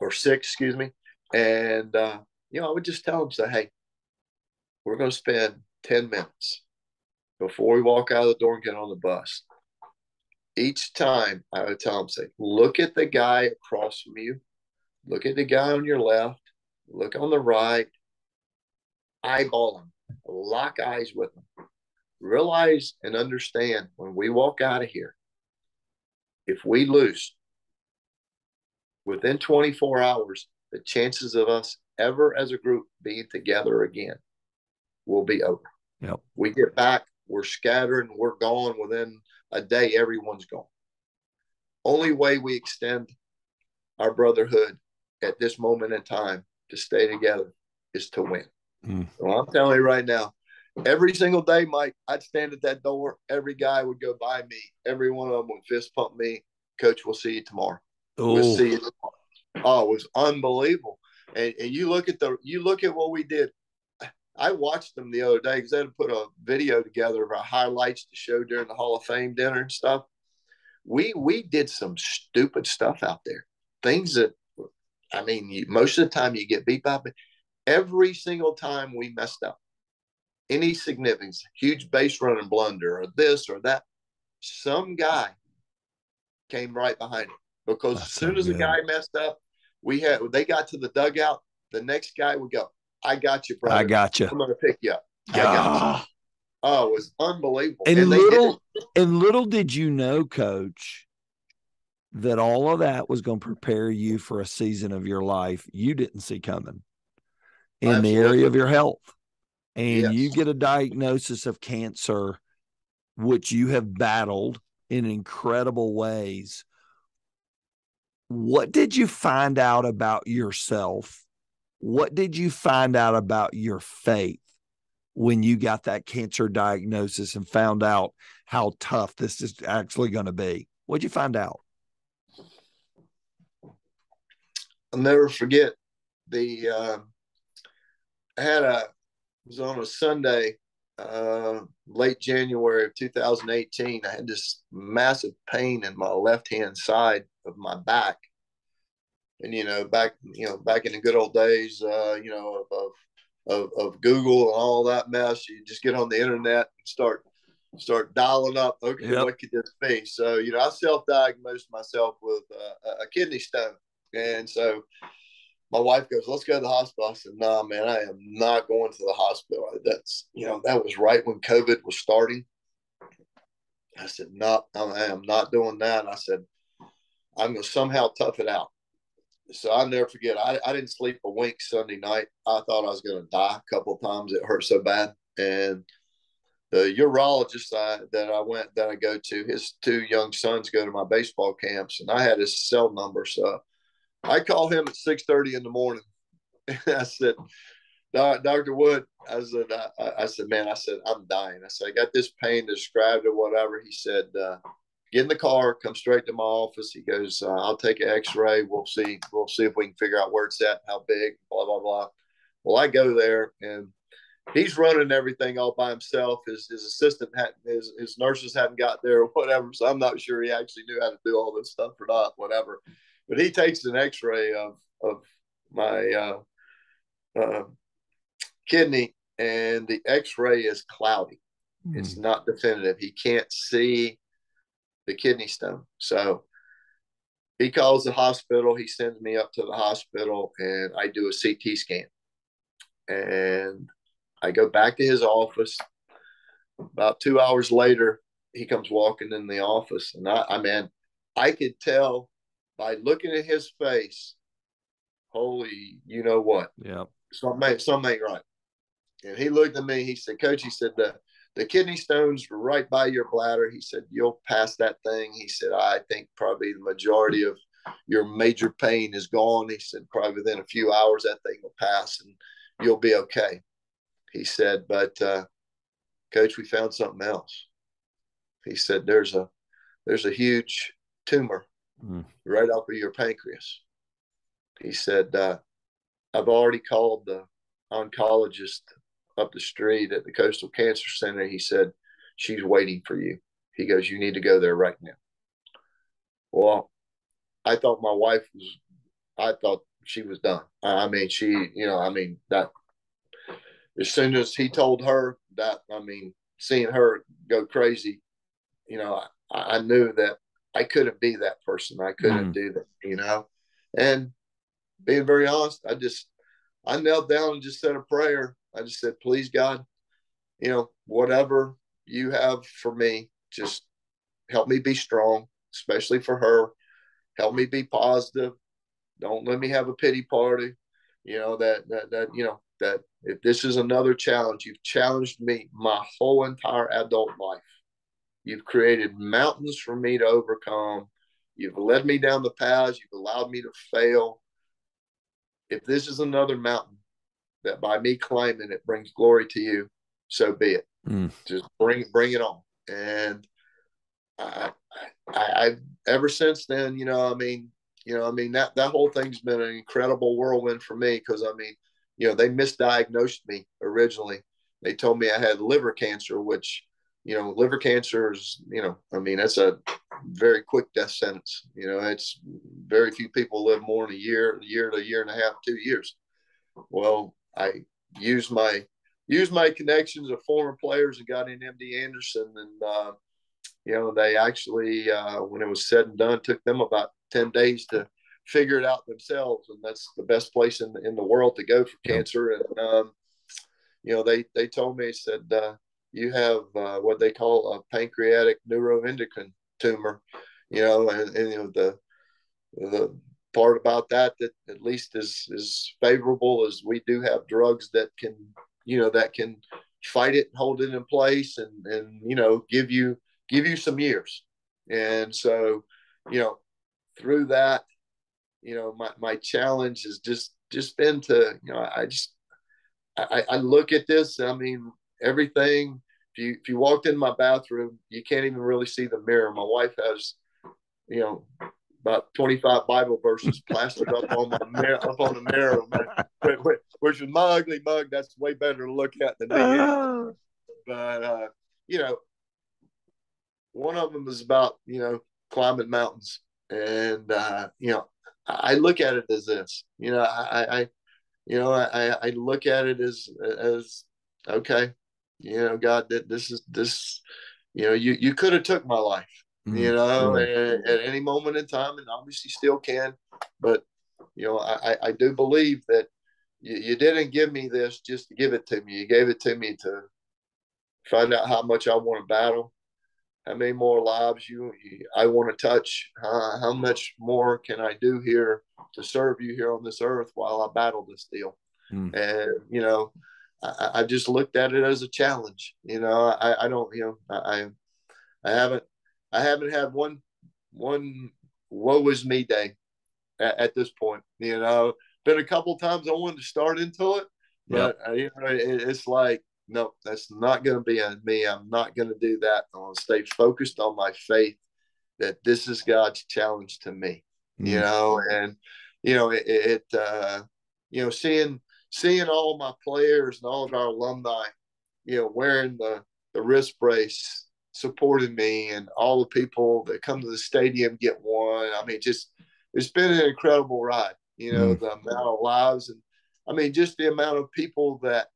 B: or six, excuse me. And uh, you know, I would just tell them, say, hey, we're going to spend 10 minutes before we walk out of the door and get on the bus. Each time I would tell them, say, look at the guy across from you, look at the guy on your left, look on the right, eyeball him, lock eyes with him. Realize and understand when we walk out of here, if we lose within 24 hours, the chances of us ever as a group being together again will be over.
A: Yep.
B: We get back, we're scattered, and we're gone within a day, everyone's gone. Only way we extend our brotherhood at this moment in time to stay together is to win. Mm. Well, I'm telling you right now, every single day, Mike, I'd stand at that door. Every guy would go by me. Every one of them would fist pump me. Coach, we'll see you tomorrow. Ooh. We'll see you tomorrow. Oh, it was unbelievable. And, and you look at the you look at what we did. I watched them the other day because they had put a video together of our highlights to show during the Hall of Fame dinner and stuff. We we did some stupid stuff out there, things that I mean, you, most of the time you get beat by. But every single time we messed up, any significance, huge base running blunder or this or that, some guy came right behind it because That's as soon so as the guy messed up, we had they got to the dugout. The next guy would go, "I got you, brother. I
A: got you.
B: I'm going to pick you up. You." Ah. Oh, it was unbelievable.
A: And, and little and little did you know, Coach, that all of that was going to prepare you for a season of your life you didn't see coming in Absolutely. the area of your health. And yes. you get a diagnosis of cancer, which you have battled in incredible ways what did you find out about yourself? What did you find out about your faith when you got that cancer diagnosis and found out how tough this is actually going to be? What'd you find out?
B: I'll never forget the uh, I had a was on a Sunday, uh, late January of 2018. I had this massive pain in my left hand side of my back, and you know back you know back in the good old days, uh, you know of, of of Google and all that mess. You just get on the internet and start start dialing up. Okay, yep. what could this be? So you know, I self-diagnosed myself with uh, a kidney stone, and so my wife goes, "Let's go to the hospital." I said, "No, nah, man, I am not going to the hospital." That's you know, that was right when COVID was starting. I said, "No, I am not doing that." And I said, "I'm going to somehow tough it out." So I'll never forget. I, I didn't sleep a wink Sunday night. I thought I was going to die a couple of times. It hurt so bad, and the urologist I, that I went that I go to, his two young sons go to my baseball camps, and I had his cell number. So I called him at six thirty in the morning. I said, Doctor Wood, I said, I, I, said, man, I said, I'm dying. I said, I got this pain described or whatever. He said, uh, get in the car, come straight to my office. He goes, uh, I'll take an X-ray. We'll see. We'll see if we can figure out where it's at, how big, blah blah blah. Well, I go there and he's running everything all by himself. His his assistant had his his nurses hadn't got there or whatever. So I'm not sure he actually knew how to do all this stuff or not, whatever. But he takes an X-ray of of my uh, uh, kidney, and the X-ray is cloudy. Mm. It's not definitive. He can't see the kidney stone. So he calls the hospital. He sends me up to the hospital, and I do a CT scan. And I go back to his office. About two hours later, he comes walking in the office, and I, I mean, I could tell by looking at his face, holy, you know what?
A: Yeah,
B: something, something ain't right. And he looked at me. He said, "Coach," he said, "the the kidney stones right by your bladder." He said, "You'll pass that thing." He said, "I think probably the majority of your major pain is gone." He said, "Probably within a few hours that thing will pass and you'll be okay." he said, but uh, coach, we found something else. He said, there's a, there's a huge tumor mm. right up of your pancreas. He said, uh, I've already called the oncologist up the street at the Coastal Cancer Center. He said, she's waiting for you. He goes, you need to go there right now. Well, I thought my wife was, I thought she was done. I mean, she, you know, I mean, that as soon as he told her that, I mean, seeing her go crazy, you know, I, I knew that I couldn't be that person. I couldn't mm. do that, you know. And being very honest, I just I knelt down and just said a prayer. I just said, please God, you know, whatever you have for me, just help me be strong, especially for her. Help me be positive. Don't let me have a pity party. You know, that that that, you know, that if this is another challenge, you've challenged me my whole entire adult life. You've created mountains for me to overcome. You've led me down the paths. You've allowed me to fail. If this is another mountain that by me claiming it brings glory to you, so be it. Mm. Just bring bring it on. And I, I, I, ever since then, you know, I mean, you know, I mean that that whole thing's been an incredible whirlwind for me because I mean, you know, they misdiagnosed me originally. They told me I had liver cancer, which, you know, liver cancer is, you know, I mean, that's a very quick death sentence. You know, it's very few people live more than a year, a year to a year and a half, two years. Well, I used my used my connections of former players and got in MD Anderson, and uh, you know, they actually, uh, when it was said and done, took them about ten days to figure it out themselves, and that's the best place in in the world to go for cancer. And um, you know, they they told me said uh, you have uh, what they call a pancreatic neuroendocrine tumor. You know, and, and you know the the part about that that at least is is favorable is we do have drugs that can you know that can fight it and hold it in place and and you know give you give you some years and so you know through that you know, my, my challenge has just, just been to, you know, I just, I, I look at this, I mean, everything, if you, if you walked in my bathroom, you can't even really see the mirror. My wife has, you know, about 25 Bible verses plastered up on my mirror, up on the mirror, which is my ugly mug. That's way better to look at than me. but uh, you know, one of them is about you know climbing mountains, and uh, you know, I look at it as this. You know, I, I you know, I, I look at it as as okay, you know, God, this is this, you know, you you could have took my life. You know, at, at, any moment in time, and obviously still can, but you know, I I do believe that you, you didn't give me this just to give it to me. You gave it to me to find out how much I want to battle, how many more lives you, you I want to touch, uh, how much more can I do here to serve you here on this earth while I battle this deal. Mm. And you know, I, I, just looked at it as a challenge. You know, I, I don't, you know, I, I haven't, I haven't had one, one woe is me day at, at this point. You know, been a couple times I wanted to start into it, but yep. uh, you know, it, it's like no, that's not going to be on me. I'm not going to do that. I'm going to stay focused on my faith that this is God's challenge to me, mm. you know, and, you know, it, it uh, you know, seeing, seeing all of my players and all of our alumni, you know, wearing the, the wrist brace, supporting me and all the people that come to the stadium get one. I mean, just, it's been an incredible ride, you know, mm. the amount of lives and, I mean, just the amount of people that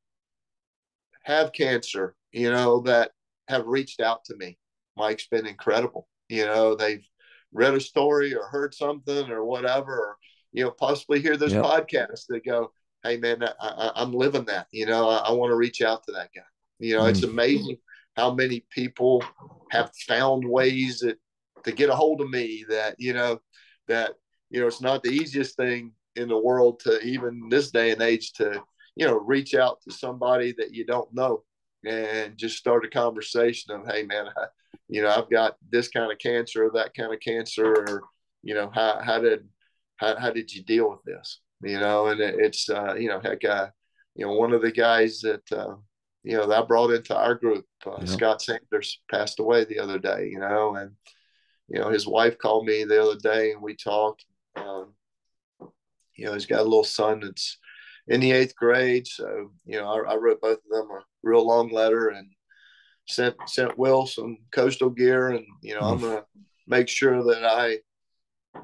B: have cancer, you know, that have reached out to me. Mike's been incredible. You know, they've read a story or heard something or whatever, or, you know, possibly hear this yep. podcast that go, Hey man, I, am living that, you know, I, I want to reach out to that guy. You know, mm. it's amazing how many people have found ways that to get a hold of me that, you know, that, you know, it's not the easiest thing in the world to even this day and age to you know, reach out to somebody that you don't know and just start a conversation of, hey, man, I, you know, I've got this kind of cancer or that kind of cancer, or, you know, how, how did, how, how did you deal with this? You know, and it, it's, uh, you know, heck, uh, you know, one of the guys that, uh, you know, that I brought into our group, uh, yeah. Scott Sanders passed away the other day, you know, and, you know, his wife called me the other day and we talked. Um, you know, he's got a little son that's in the eighth grade. So, you know, I, I, wrote both of them a real long letter and sent sent Will some coastal gear. And, you know, I'm mm. gonna make sure that I,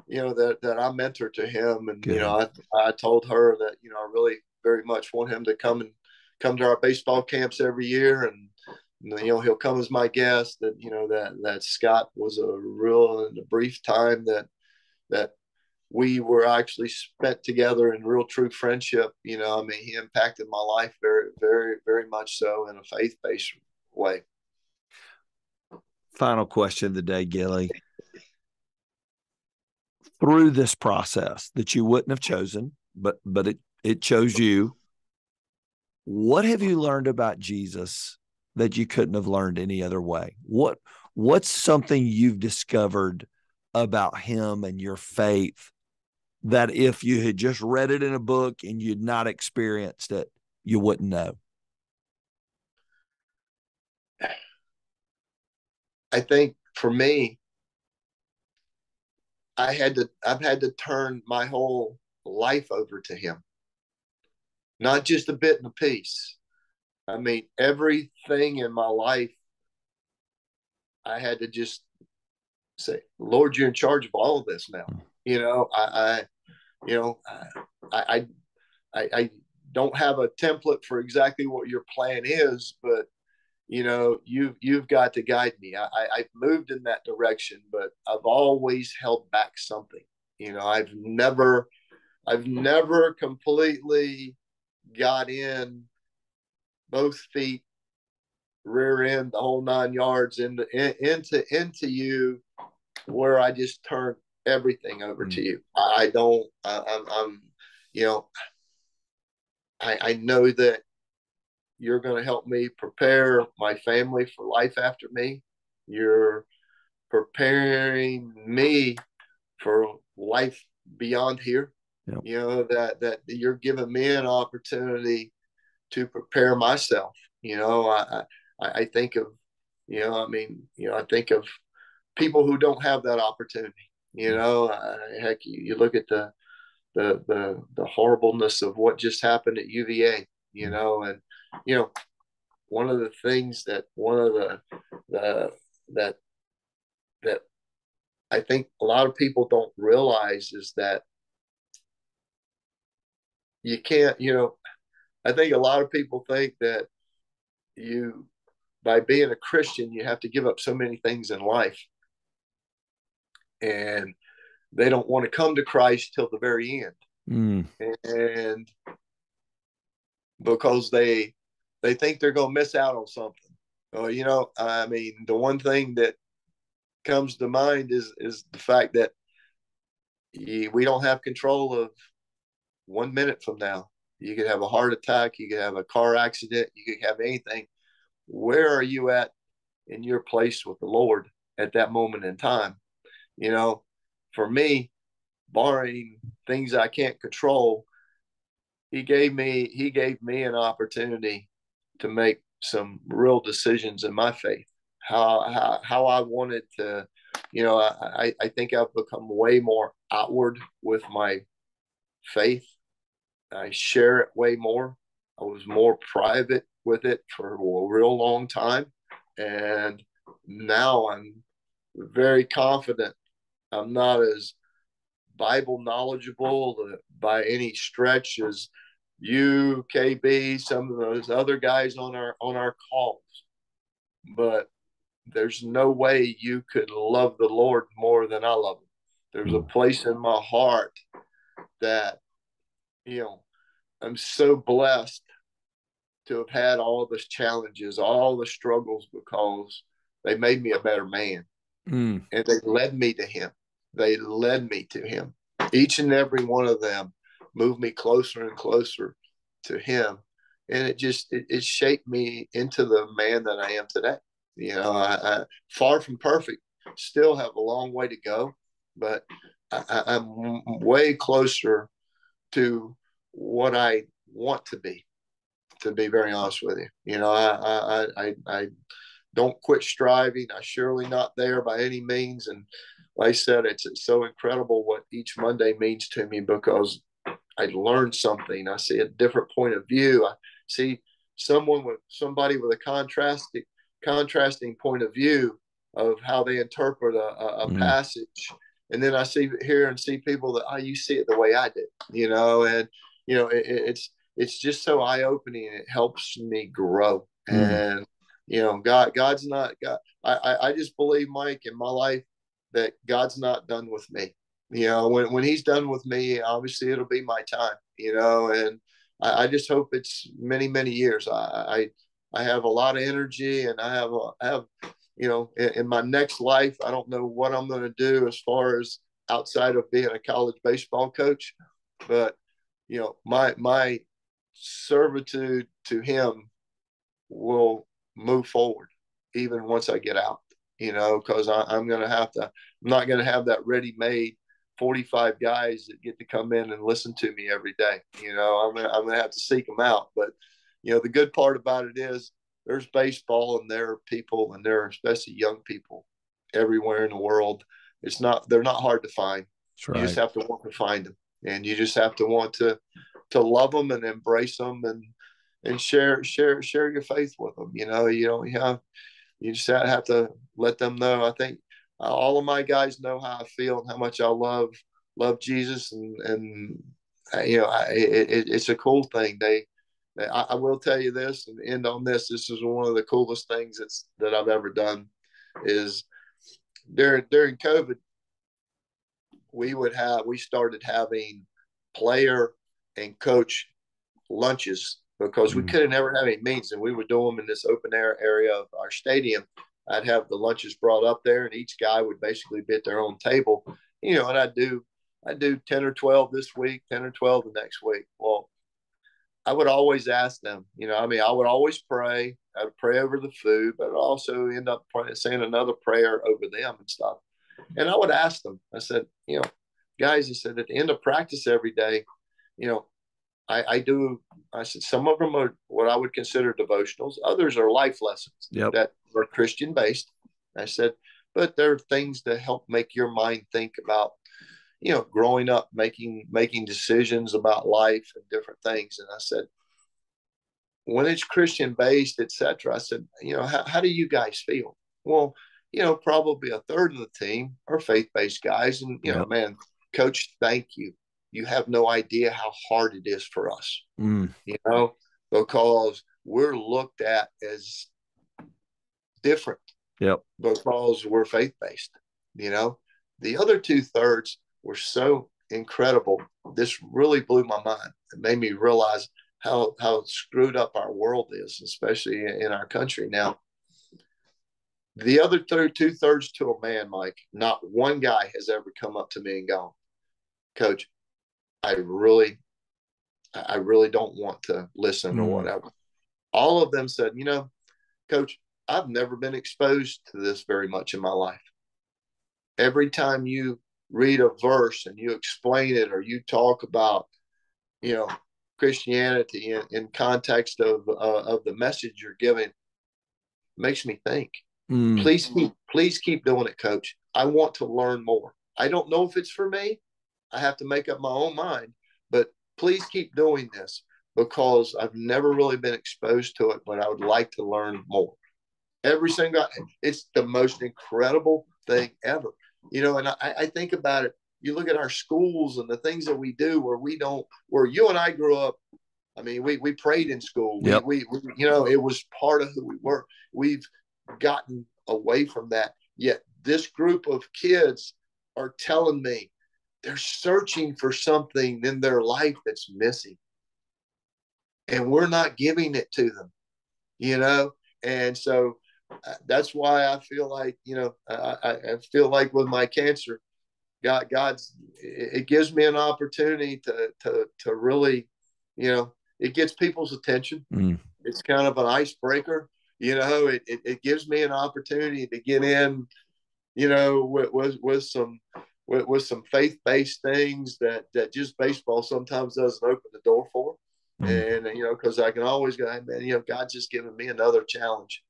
B: you know, that that I mentor to him. And, Good. you know, I I told her that, you know, I really very much want him to come and come to our baseball camps every year and you know he'll come as my guest that you know that that Scott was a real in a brief time that that we were actually spent together in real true friendship. You know, I mean, he impacted my life very, very, very much so in a faith based way.
A: Final question of the day, Gilly. Through this process that you wouldn't have chosen, but but it it chose you. What have you learned about Jesus that you couldn't have learned any other way? What what's something you've discovered about him and your faith that if you had just read it in a book and you'd not experienced it, you wouldn't know?
B: I think for me, I had to I've had to turn my whole life over to him. Not just a bit and a piece. I mean, everything in my life I had to just say, Lord, you're in charge of all of this now. Hmm. You know, I, I you know, I, I, I don't have a template for exactly what your plan is, but you know, you've you've got to guide me. I, I've moved in that direction, but I've always held back something. You know, I've never, I've never completely got in both feet, rear end, the whole nine yards into into into you, where I just turn everything over mm. to you. I don't. I, I'm, I'm. You know. I, I know that you're going to help me prepare my family for life after me. You're preparing me for life beyond here. Yep. You know that that you're giving me an opportunity to prepare myself. You know, I I, I think of you know, I mean, you know, I think of people who don't have that opportunity You know, uh, heck, you, you look at the, the the the horribleness of what just happened at UVA. You know, and you know, one of the things that one of the the that that I think a lot of people don't realize is that you can't, you know, I think a lot of people think that you, by being a Christian, you have to give up so many things in life. And they don't want to come to Christ till the very end. Mm. And because they they think they're going to miss out on something. Well, you know, I mean, the one thing that comes to mind is is the fact that we don't have control of one minute from now. You could have a heart attack, you could have a car accident, you could have anything. Where are you at in your place with the Lord at that moment in time? You know, for me, barring things I can't control, he gave me he gave me an opportunity to make some real decisions in my faith. How how, how I wanted to, you know, I, I think I've become way more outward with my faith I share it way more. I was more private with it for a real long time. And now I'm very confident. I'm not as Bible knowledgeable by any stretch as you, KB, some of those other guys on our on our calls. But there's no way you could love the Lord more than I love him. There's a hmm. place in my heart that you know, I'm so blessed to have had all the challenges, all the struggles, because they made me a better man. Mm. And they led me to Him. They led me to Him. Each and every one of them moved me closer and closer to Him. And it just it, it shaped me into the man that I am today. You know, I, I far from perfect, still have a long way to go, but I, I'm way closer to what I want to be. To be very honest with you, you know, I I I, I don't quit striving. I surely not there by any means. And like I said, it's, it's so incredible what each Monday means to me because I learn something. I see a different point of view. I see someone with somebody with a contrasting contrasting point of view of how they interpret a, a, a mm. passage. And then I see here and see people that, oh, you see it the way I did, you know, and you know, it, it's it's just so eye opening. It helps me grow, mm. and you know, God God's not God. I I just believe, Mike, in my life that God's not done with me. You know, when when He's done with me, obviously it'll be my time. You know, and I, I just hope it's many many years. I, I I have a lot of energy, and I have a, I have you know in, in my next life. I don't know what I'm going to do as far as outside of being a college baseball coach, but you know, my my servitude to him will move forward even once I get out, you know, because I'm going to have to, I'm not going to have that ready made 45 guys that get to come in and listen to me every day. You know, I'm going to, I'm going to have to seek them out. But, you know, the good part about it is there's baseball and there are people and there are especially young people everywhere in the world. It's not, they're not hard to find. Right. You just have to work to find them and you just have to want to to love them and embrace them and and share share share your faith with them you know you don't have you just have to let them know. I think all of my guys know how i feel and how much i love love jesus and and uh, you know I, it, it's a cool thing. They, they I, I, will tell you this and end on this. This is one of the coolest things that's that i've ever done is during during covid we would have we started having player and coach lunches because we mm. couldn't ever have any meetings and we would do them in this open air area of our stadium. I'd have the lunches brought up there and each guy would basically be at their own table you know and i'd do I'd do 10 or 12 this week 10 or 12 the next week. Well i would always ask them you know i mean i would always pray. I would pray over the food but I'd also end up praying, saying another prayer over them and stuff and I would ask them, I said, you know, guys, I said, at the end of practice every day, you know, I, I do, I said, some of them are what I would consider devotionals. Others are life lessons yep. that are Christian based. I said, but there are things that help make your mind think about you know growing up making making decisions about life and different things and i said when it's christian based etc i said you know how, how do you guys feel well you know probably a third of the team are faith-based guys and you know man coach thank you you have no idea how hard it is for us mm. you know because we're looked at as different
A: Yep.
B: Because we're faith based. You know, the other two thirds were so incredible. This really blew my mind. It made me realize how how screwed up our world is, especially in our country now. The other third, two thirds to a man, Mike, not one guy has ever come up to me and gone, Coach, I really, I really don't want to listen mm. or whatever. All of them said, you know, Coach, I've never been exposed to this very much in my life. Every time you read a verse and you explain it or you talk about, you know, Christianity in, in context of uh, of the message you're giving, makes me think. Mm. Please keep please keep doing it, Coach. I want to learn more. I don't know if it's for me. I have to make up my own mind, but please keep doing this because I've never really been exposed to it, but I would like to learn more every single it's the most incredible thing ever you know and I, I, think about it you look at our schools and the things that we do where we don't where you and i grew up i mean we, we prayed in school yep. we, we, we you know it was part of who we were we've gotten away from that yet this group of kids are telling me they're searching for something in their life that's missing and we're not giving it to them you know and so that's why I feel like you know I, I feel like with my cancer, God God's it gives me an opportunity to to to really, you know, it gets people's attention. Mm. It's kind of an icebreaker. You know, it, it, it gives me an opportunity to get in, you know, with with, with some with, with some faith based things that that just baseball sometimes doesn't open the door for. Mm. And you know, because I can always go, hey, man, you know, God's just giving me another challenge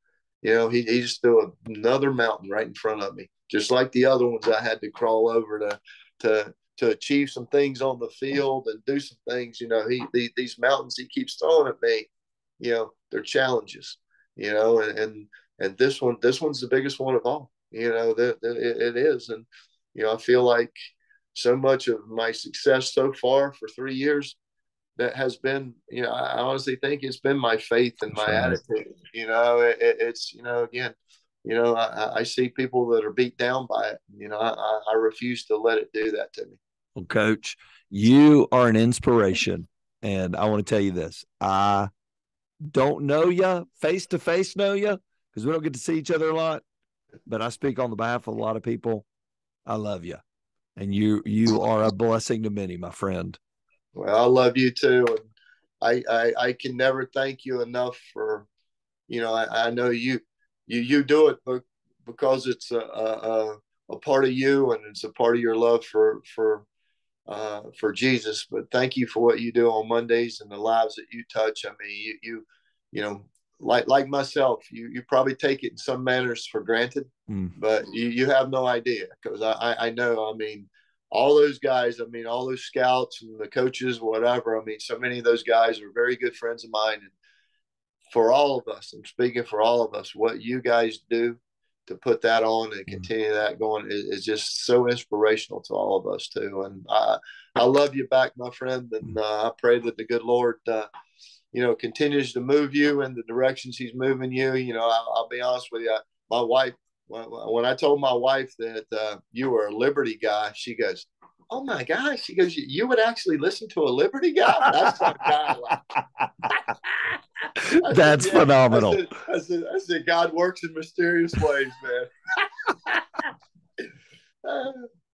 B: you know, he, he just threw another mountain right in front of me, just like the other ones I had to crawl over to to to achieve some things on the field and do some things. You know, he the, these mountains he keeps throwing at me, you know, they're challenges. You know, and and, and this one this one's the biggest one of all. You know, that it, it is, and you know, I feel like so much of my success so far for three years that has been, you know, I honestly think it's been my faith and my attitude. You know, it, it's, you know, again, you know, I, I, see people that are beat down by it. You know, I, I refuse to let it do that to me.
A: Well, coach, you are an inspiration. And I want to tell you this I don't know you face to face, know you because we don't get to see each other a lot. But I speak on the behalf of a lot of people. I love you. And you you are a blessing to many, my friend.
B: Well, I love you too, and I, I I can never thank you enough for, you know, I, I know you you you do it, but because it's a, a a part of you and it's a part of your love for for uh, for Jesus. But thank you for what you do on Mondays and the lives that you touch. I mean, you you you know, like like myself, you you probably take it in some manners for granted, mm. but you you have no idea because I I know. I mean, all those guys, I mean, all those scouts and the coaches, whatever. I mean, so many of those guys are very good friends of mine. And for all of us, I'm speaking for all of us, what you guys do to put that on and mm. continue that going is, is just so inspirational to all of us too. And I, I love you back, my friend. And mm. uh, I pray that the good Lord, uh, you know, continues to move you in the directions he's moving you. You know, I, will be honest with you. My wife when I told my wife that uh, you were a Liberty guy, she goes, oh my gosh. She goes, you would actually listen to a Liberty guy? That's God like.
A: That's
B: said,
A: phenomenal.
B: I said, I said, I, said, God works in mysterious ways, man. uh,